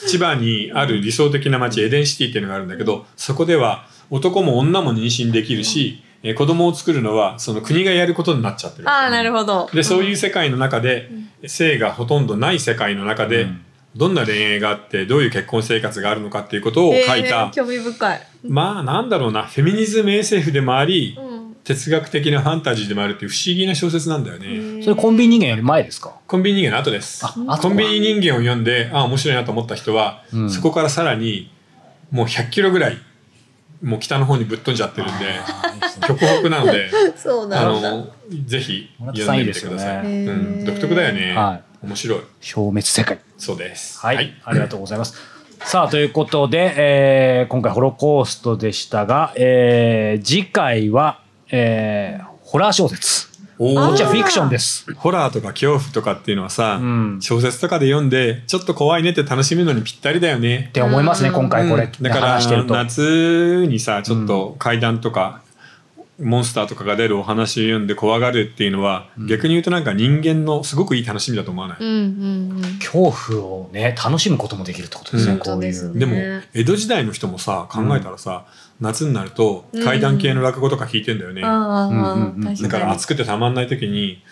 千葉にある理想的な街エデンシティっていうのがあるんだけどそこでは男も女も妊娠できるし、えー子供を作るのはその国がやることになっちゃってる。ああ、なるほど。でそういう世界の中で性がほとんどない世界の中で、うんどんな恋愛があってどういう結婚生活があるのかっていうことを書いた、えー興味深い。まあなんだろうなフェミニズム SF でもありうん。哲学的なファンタジーでもあるっていう不思議な小説なんだよね。それコンビニ人間より前ですか？コンビニ人間の後です。コンビニ人間を読んであ面白いなと思った人は、うんそこからさらにもう100キロぐらいもう北の方にぶっ飛んじゃってるんで極北なので そうあなんだ。のぜひ読んでみてください。うん、独特だよね、は面白い消滅世界。そうです。はい、ありがとうございます。さあ、ということで、えー今回ホロコーストでしたが、えー次回は、えーホラー小説。こっちはフィクションです。ホラーとか恐怖とかっていうのはさ、うん小説とかで読んでちょっと怖いねって楽しむのにぴったりだよねっ。て思いますね、うん今回これ、うんだから話してると。夏にさちょっと怪談とか、モンスターとかが出るお話を読んで怖がるっていうのは、逆に言うとなんか人間のすごくいい楽しみだと思わない、うんうんうん。恐怖をね、楽しむこともできるってことですね、うんこういう。本当ですねでも江戸時代の人もさ考えたらさ、夏になると怪談系の落語とか聞いてんだよね、ああ、うんうんうん確だから。暑くてたまんない時に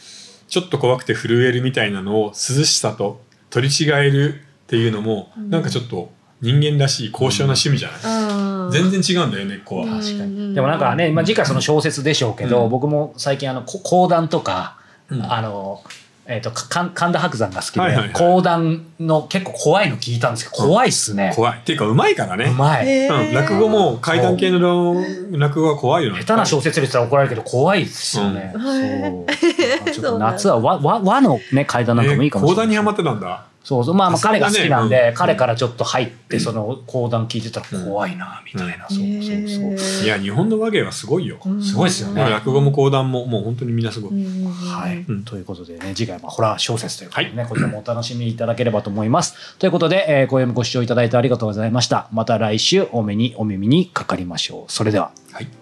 ちょっと怖くて震えるみたいなのを涼しさと取り違えるっていうのも、うん。なんかちょっと人間らしい高尚な趣味じゃない、うん。全然違うんだよねこう。は、うん。確かに。でもなんかね、まあ、次回その小説でしょうけど、うん。僕も最近あのこ講談とか、うん。あの、えっ、とか神神田伯山が好きで、はいはいはい講談の結構怖いの聞いたんですけど怖いっすね。怖いっていうかうまいからねうまい。うん、落語も怪談系の落語は怖いよね下手な小説で言ったら怒られるけど怖いですよね。うんそう。ちょっと夏は和和和のね階段なんかもいいかもしれない。講談にハマってたんだそうそう。まあまあ彼が好きなんで、うん。彼からちょっと入ってその講談聞いてたら怖いなみたいな、そうそうそう。いや日本の和芸はすごいよ、すごいですよね。落語も講談ももう本当にみんなすごい、はい、うん。ということでね次回はホラー小説ということでね、こちらもお楽しみいただければと思います。ということで、えー、今夜もご視聴いただいてありがとうございました。また来週お目にお耳にかかりましょう。それでは。はい